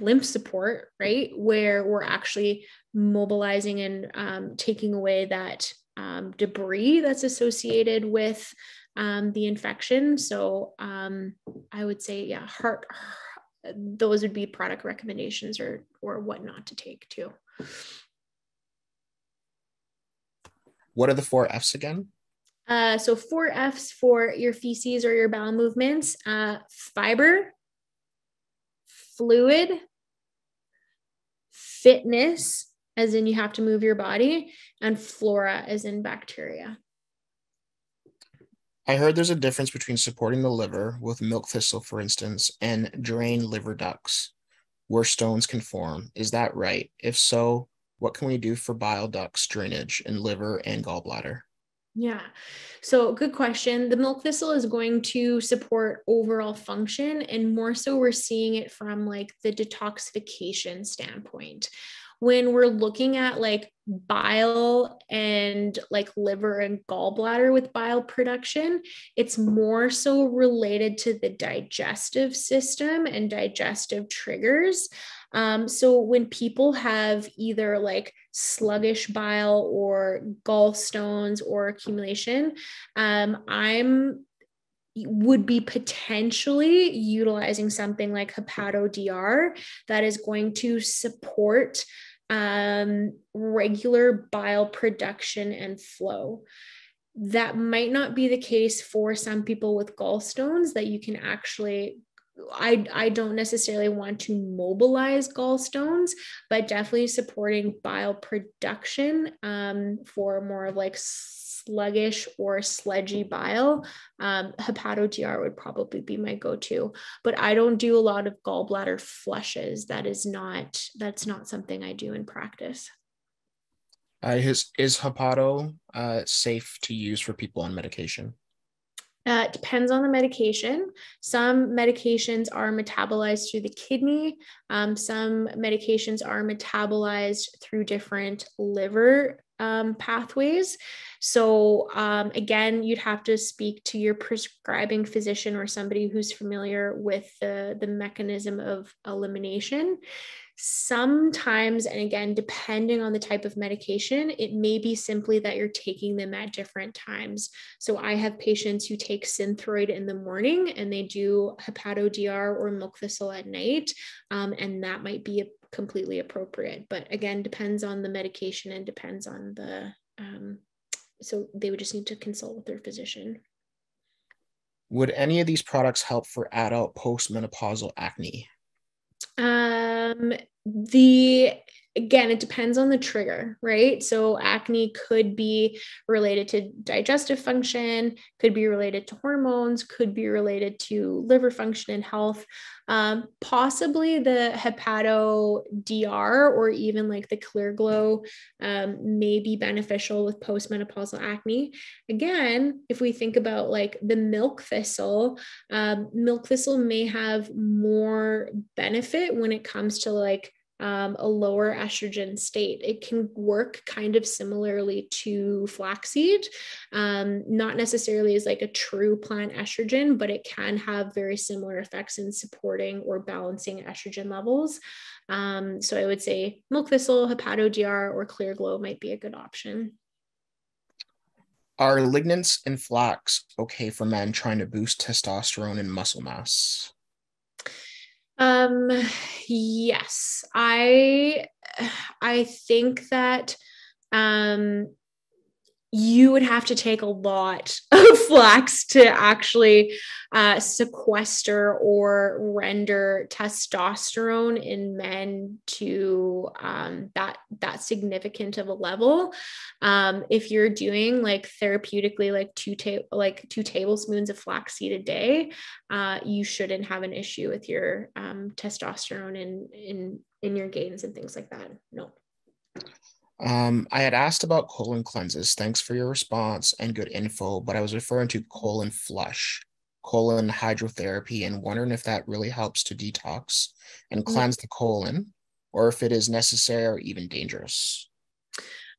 lymph support, right? Where we're actually mobilizing and um, taking away that um, debris that's associated with um, the infection. So um, I would say, yeah, heart. Those would be product recommendations or or what not to take too. What are the four F's again? Uh, so four F's for your feces or your bowel movements: uh, fiber, fluid, fitness, as in you have to move your body, and flora, as in bacteria. I heard there's a difference between supporting the liver with milk thistle, for instance, and drain liver ducts where stones can form. Is that right? If so, what can we do for bile ducts drainage in liver and gallbladder? Yeah. So, good question. The milk thistle is going to support overall function, and more so, we're seeing it from like the detoxification standpoint when we're looking at like bile and like liver and gallbladder with bile production, it's more so related to the digestive system and digestive triggers. Um, so when people have either like sluggish bile or gallstones or accumulation, um, I'm would be potentially utilizing something like hepato DR that is going to support um, regular bile production and flow. That might not be the case for some people with gallstones that you can actually I, I don't necessarily want to mobilize gallstones, but definitely supporting bile production um, for more of like sluggish or sludgy bile, um, hepato-DR would probably be my go-to. But I don't do a lot of gallbladder flushes. That is not that's not something I do in practice. Uh, is is hepato uh, safe to use for people on medication? Uh, it depends on the medication. Some medications are metabolized through the kidney. Um, some medications are metabolized through different liver um, pathways. So, um, again, you'd have to speak to your prescribing physician or somebody who's familiar with the, the mechanism of elimination. Sometimes, and again, depending on the type of medication, it may be simply that you're taking them at different times. So I have patients who take Synthroid in the morning and they do Hepato-DR or milk thistle at night. Um, and that might be completely appropriate. But again, depends on the medication and depends on the, um, so they would just need to consult with their physician. Would any of these products help for adult postmenopausal acne? Um, the again, it depends on the trigger, right? So, acne could be related to digestive function, could be related to hormones, could be related to liver function and health. Um, possibly the hepato DR or even like the clear glow um, may be beneficial with postmenopausal acne. Again, if we think about like the milk thistle, um, milk thistle may have more benefit when it comes to like um, a lower estrogen state. It can work kind of similarly to flaxseed, um, not necessarily as like a true plant estrogen, but it can have very similar effects in supporting or balancing estrogen levels. Um, so I would say milk thistle, hepato-DR, or clear glow might be a good option. Are lignans in flax okay for men trying to boost testosterone and muscle mass? Um, yes, I I think that um you would have to take a lot of flax to actually uh, sequester or render testosterone in men to um, that that significant of a level. Um, if you're doing like therapeutically like two ta- like two tablespoons of flaxseed a day, uh, you shouldn't have an issue with your um, testosterone in in in your gains and things like that. No. Um, I had asked about colon cleanses. Thanks for your response and good info, but I was referring to colon flush, colon hydrotherapy, and wondering if that really helps to detox and mm. cleanse the colon, or if it is necessary or even dangerous.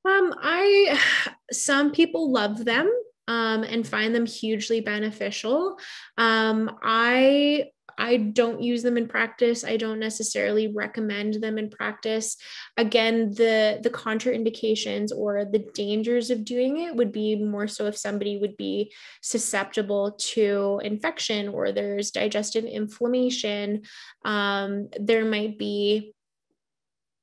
Um, I some people love them um, and find them hugely beneficial. Um, I I don't use them in practice. I don't necessarily recommend them in practice. Again, the the contraindications or the dangers of doing it would be more so if somebody would be susceptible to infection or there's digestive inflammation. Um, there might be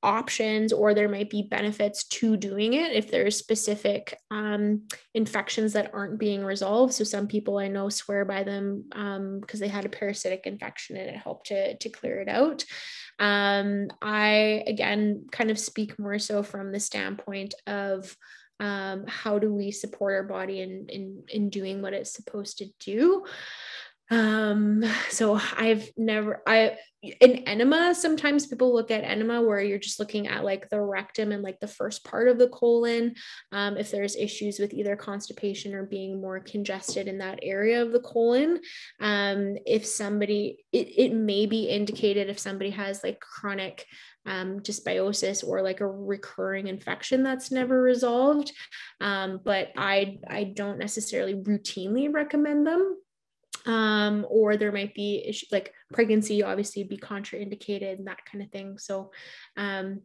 options or there might be benefits to doing it if there's specific um, infections that aren't being resolved. So some people i know swear by them because um, they had a parasitic infection and it helped to, to clear it out. Um, i again kind of speak more so from the standpoint of um, how do we support our body in, in in doing what it's supposed to do um so i've never i in enema sometimes people look at enema where you're just looking at like the rectum and like the first part of the colon um, if there's issues with either constipation or being more congested in that area of the colon. Um, if somebody it, it may be indicated if somebody has like chronic um, dysbiosis or like a recurring infection that's never resolved um, but i i don't necessarily routinely recommend them um, or there might be issues like pregnancy obviously be contraindicated and that kind of thing. So um,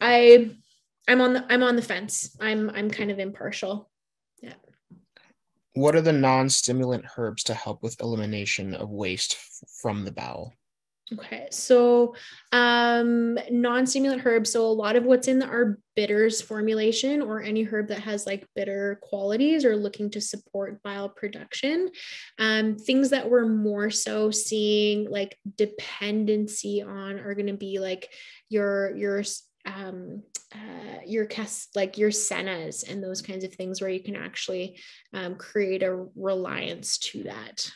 i i'm on the i'm on the fence. I'm i'm kind of impartial. Yeah. What are the non-stimulant herbs to help with elimination of waste from the bowel Okay, so um, non-stimulant herbs. So a lot of what's in the our bitters formulation, or any herb that has like bitter qualities, or looking to support bile production. Um, things that we're more so seeing like dependency on are going to be like your your um uh, your cast like your sennas and those kinds of things where you can actually um, create a reliance to that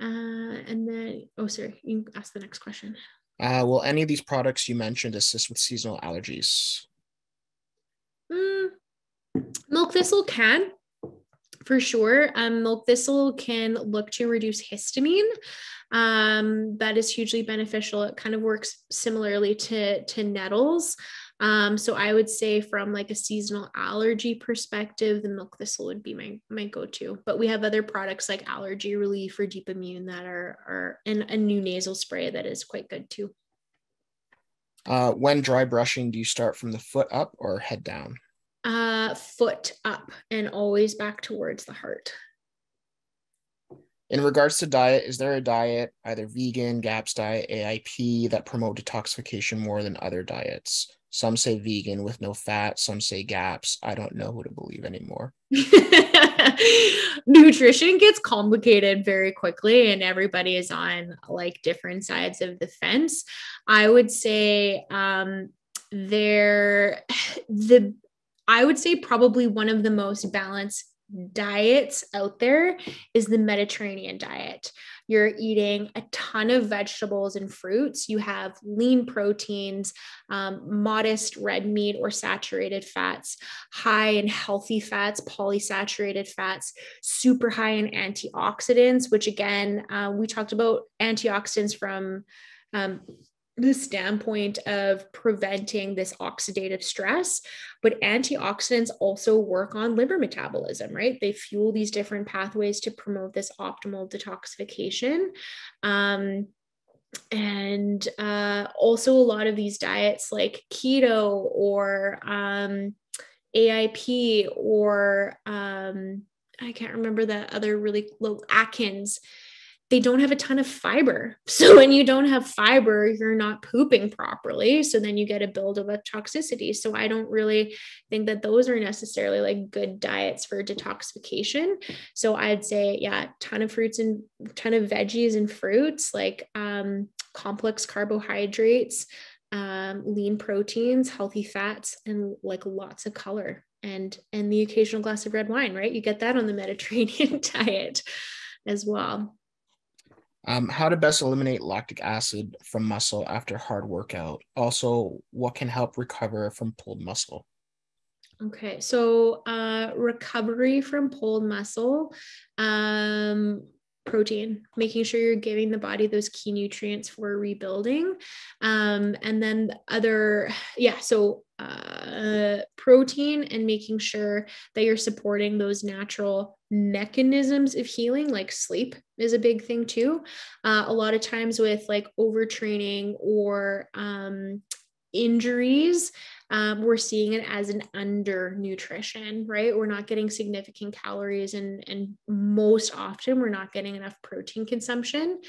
and then, oh, sorry, you ask the next question. Uh, will any of these products you mentioned assist with seasonal allergies? Mm, milk thistle can, for sure. Um, milk thistle can look to reduce histamine. Um, that is hugely beneficial. It kind of works similarly to, to nettles. Um, so I would say from like a seasonal allergy perspective, the milk thistle would be my my go-to. But we have other products like allergy relief or deep immune that are are and a new nasal spray that is quite good too. Uh, when dry brushing, do you start from the foot up or head down? Uh, foot up and always back towards the heart. In regards to diet, is there a diet, either vegan, GAPS diet, AIP, that promote detoxification more than other diets? Some say vegan with no fat, some say GAPS. I don't know who to believe anymore. Nutrition gets complicated very quickly, and everybody is on like different sides of the fence. I would say um, there, the I would say probably one of the most balanced diets out there is the Mediterranean diet. You're eating a ton of vegetables and fruits. You have lean proteins, um, modest red meat or saturated fats, high and healthy fats, polysaturated fats, super high in antioxidants, which again, uh, we talked about antioxidants from. Um, the standpoint of preventing this oxidative stress but antioxidants also work on liver metabolism right? They fuel these different pathways to promote this optimal detoxification. Um, and uh, also a lot of these diets like keto or um, aip or um, i can't remember the other really low atkins they don't have a ton of fiber. So when you don't have fiber, you're not pooping properly. So then you get a buildup of a toxicity. So I don't really think that those are necessarily like good diets for detoxification. So I'd say, yeah, ton of fruits and ton of veggies and fruits, like um, complex carbohydrates, um, lean proteins, healthy fats, and like lots of color and and the occasional glass of red wine, right? You get that on the Mediterranean diet as well. Um, how to best eliminate lactic acid from muscle after hard workout. Also, what can help recover from pulled muscle? Okay, so uh, recovery from pulled muscle, um, protein, making sure you're giving the body those key nutrients for rebuilding. Um, and then other, yeah, so uh, protein and making sure that you're supporting those natural mechanisms of healing, like sleep is a big thing too. Uh, a lot of times with like overtraining or um, injuries, um, we're seeing it as an undernutrition, right? We're not getting significant calories, and and most often we're not getting enough protein consumption.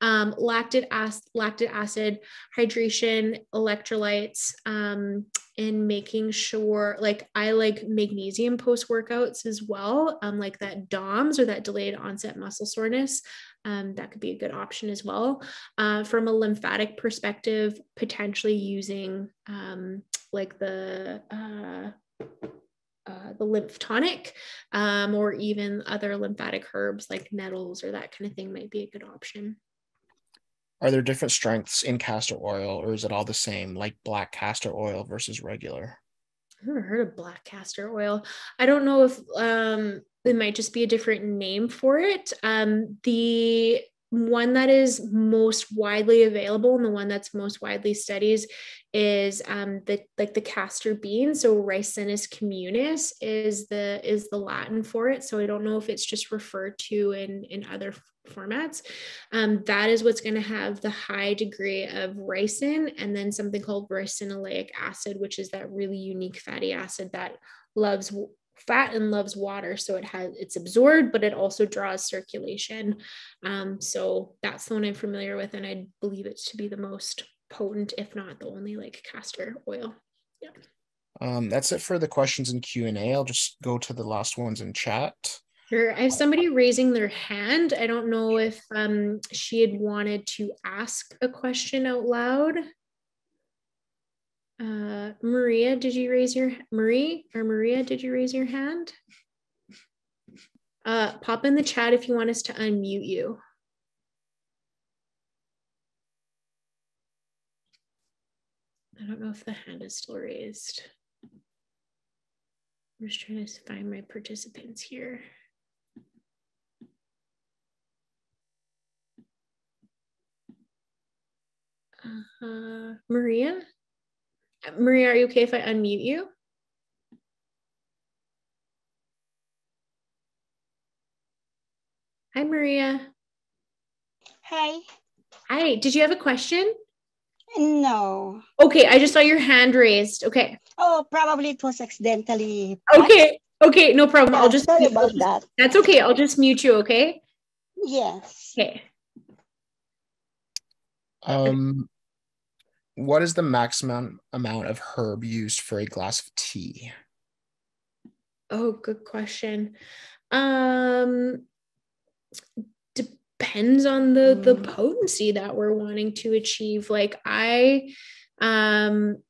Um, lactic acid, lactic acid, hydration, electrolytes, um, and making sure, like I like magnesium post workouts as well, um, like that DOMS or that delayed onset muscle soreness. Um, that could be a good option as well. Uh, from a lymphatic perspective, potentially using um, like the uh, uh, the lymph tonic um, or even other lymphatic herbs like nettles or that kind of thing might be a good option. Are there different strengths in castor oil or is it all the same, like black castor oil versus regular? I've never heard of black castor oil. I don't know if um, it might just be a different name for it. Um, the one that is most widely available and the one that's most widely studied is um, the like the castor bean. So Ricinus communis is the is the Latin for it. So I don't know if it's just referred to in in other formats. Um, that is what's going to have the high degree of ricin and then something called ricinoleic acid, which is that really unique fatty acid that loves fat and loves water so it has it's absorbed but it also draws circulation um, so that's the one i'm familiar with and i believe it to be the most potent if not the only like castor oil yeah um, that's it for the questions in q&a i'll just go to the last ones in chat Sure. I have somebody raising their hand. I don't know if um, she had wanted to ask a question out loud. Uh, Maria, did you raise your Marie or Maria? Did you raise your hand? Uh, pop in the chat if you want us to unmute you. I don't know if the hand is still raised. I'm just trying to find my participants here. Uh, Maria? Maria, are you okay if I unmute you? Hi, Maria. Hey. Hi, did you have a question? No. Okay, I just saw your hand raised. Okay. Oh, probably it was accidentally. Okay. Okay, no problem. Yeah, I'll just sorry about that. That's okay. I'll just mute you, okay? Yes. Okay. Um what is the maximum amount of herb used for a glass of tea? Oh, good question. Um depends on the the Mm. potency that we're wanting to achieve. Like I um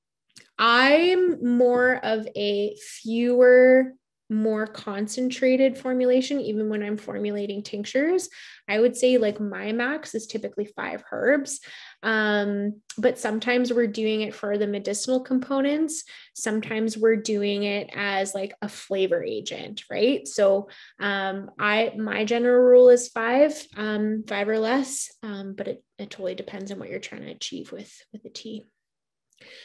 I'm more of a fewer more concentrated formulation even when i'm formulating tinctures. I would say like my max is typically five herbs um, but sometimes we're doing it for the medicinal components. Sometimes we're doing it as like a flavor agent right? So um, i my general rule is five um, five or less um, but it, it totally depends on what you're trying to achieve with with the tea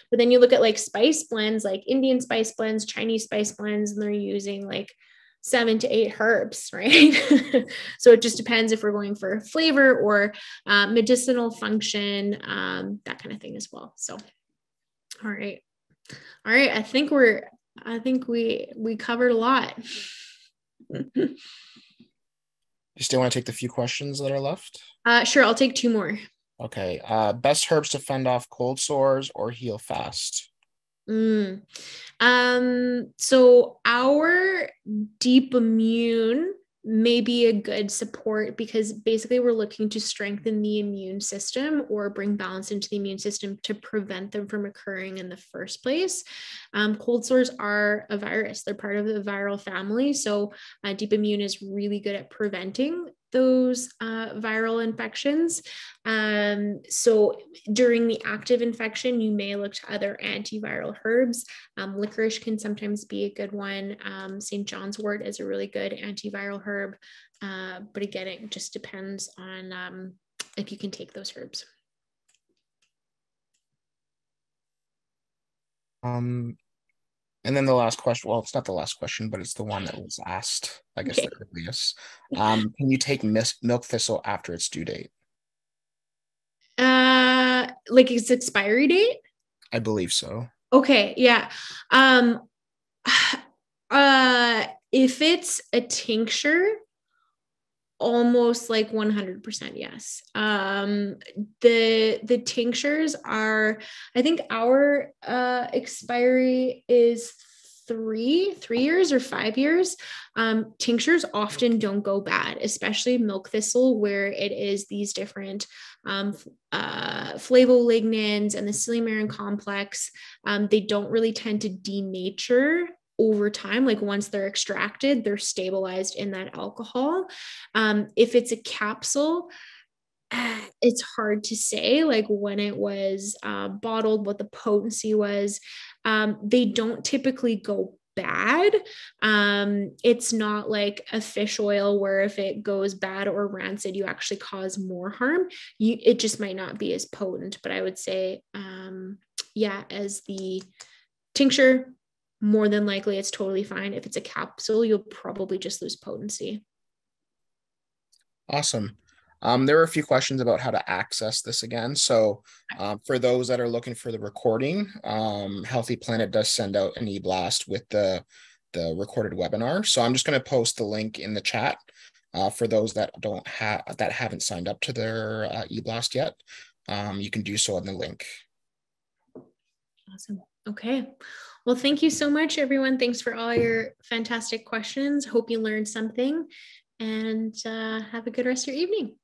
but then you look at like spice blends, like Indian spice blends, Chinese spice blends, and they're using like seven to eight herbs, right? so it just depends if we're going for flavor or uh, medicinal function, um, that kind of thing as well. So, all right, all right. I think we're, I think we we covered a lot. You still want to take the few questions that are left? Uh, sure, I'll take two more. Okay. Uh, best herbs to fend off cold sores or heal fast. Mm. Um, so our deep immune may be a good support because basically we're looking to strengthen the immune system or bring balance into the immune system to prevent them from occurring in the first place. Um, cold sores are a virus, they're part of the viral family. So, uh, deep immune is really good at preventing those uh, viral infections. Um, so during the active infection, you may look to other antiviral herbs. Um, licorice can sometimes be a good one. Um, St. John's wort is a really good antiviral herb. Uh, but again, it just depends on um, if you can take those herbs. Um, and then the last question, well, it's not the last question, but it's the one that was asked, I guess, Okay. the earliest. Um, can you take mis- milk thistle after its due date? Uh, like its expiry date? I believe so. Okay, yeah. Um uh if it's a tincture almost like 100% yes. Um the the tinctures are I think our uh expiry is 3 3 years or 5 years. Um tinctures often don't go bad, especially milk thistle where it is these different um, uh, flavonolignans and the silymarin complex, um, they don't really tend to denature over time. Like once they're extracted, they're stabilized in that alcohol. Um, if it's a capsule, it's hard to say like when it was uh, bottled, what the potency was. Um, they don't typically go bad. Um, it's not like a fish oil where if it goes bad or rancid, you actually cause more harm. You it just might not be as potent, but I would say, um, yeah, as the tincture, more than likely it's totally fine. If it's a capsule, you'll probably just lose potency. Awesome. Um, there were a few questions about how to access this again. So, um, for those that are looking for the recording, um, Healthy Planet does send out an e-blast with the the recorded webinar. So I'm just going to post the link in the chat uh, for those that don't have that haven't signed up to their uh, e-blast yet. Um, you can do so on the link. Awesome. Okay. Well, thank you so much, everyone. Thanks for all your fantastic questions. Hope you learned something and uh, have a good rest of your evening.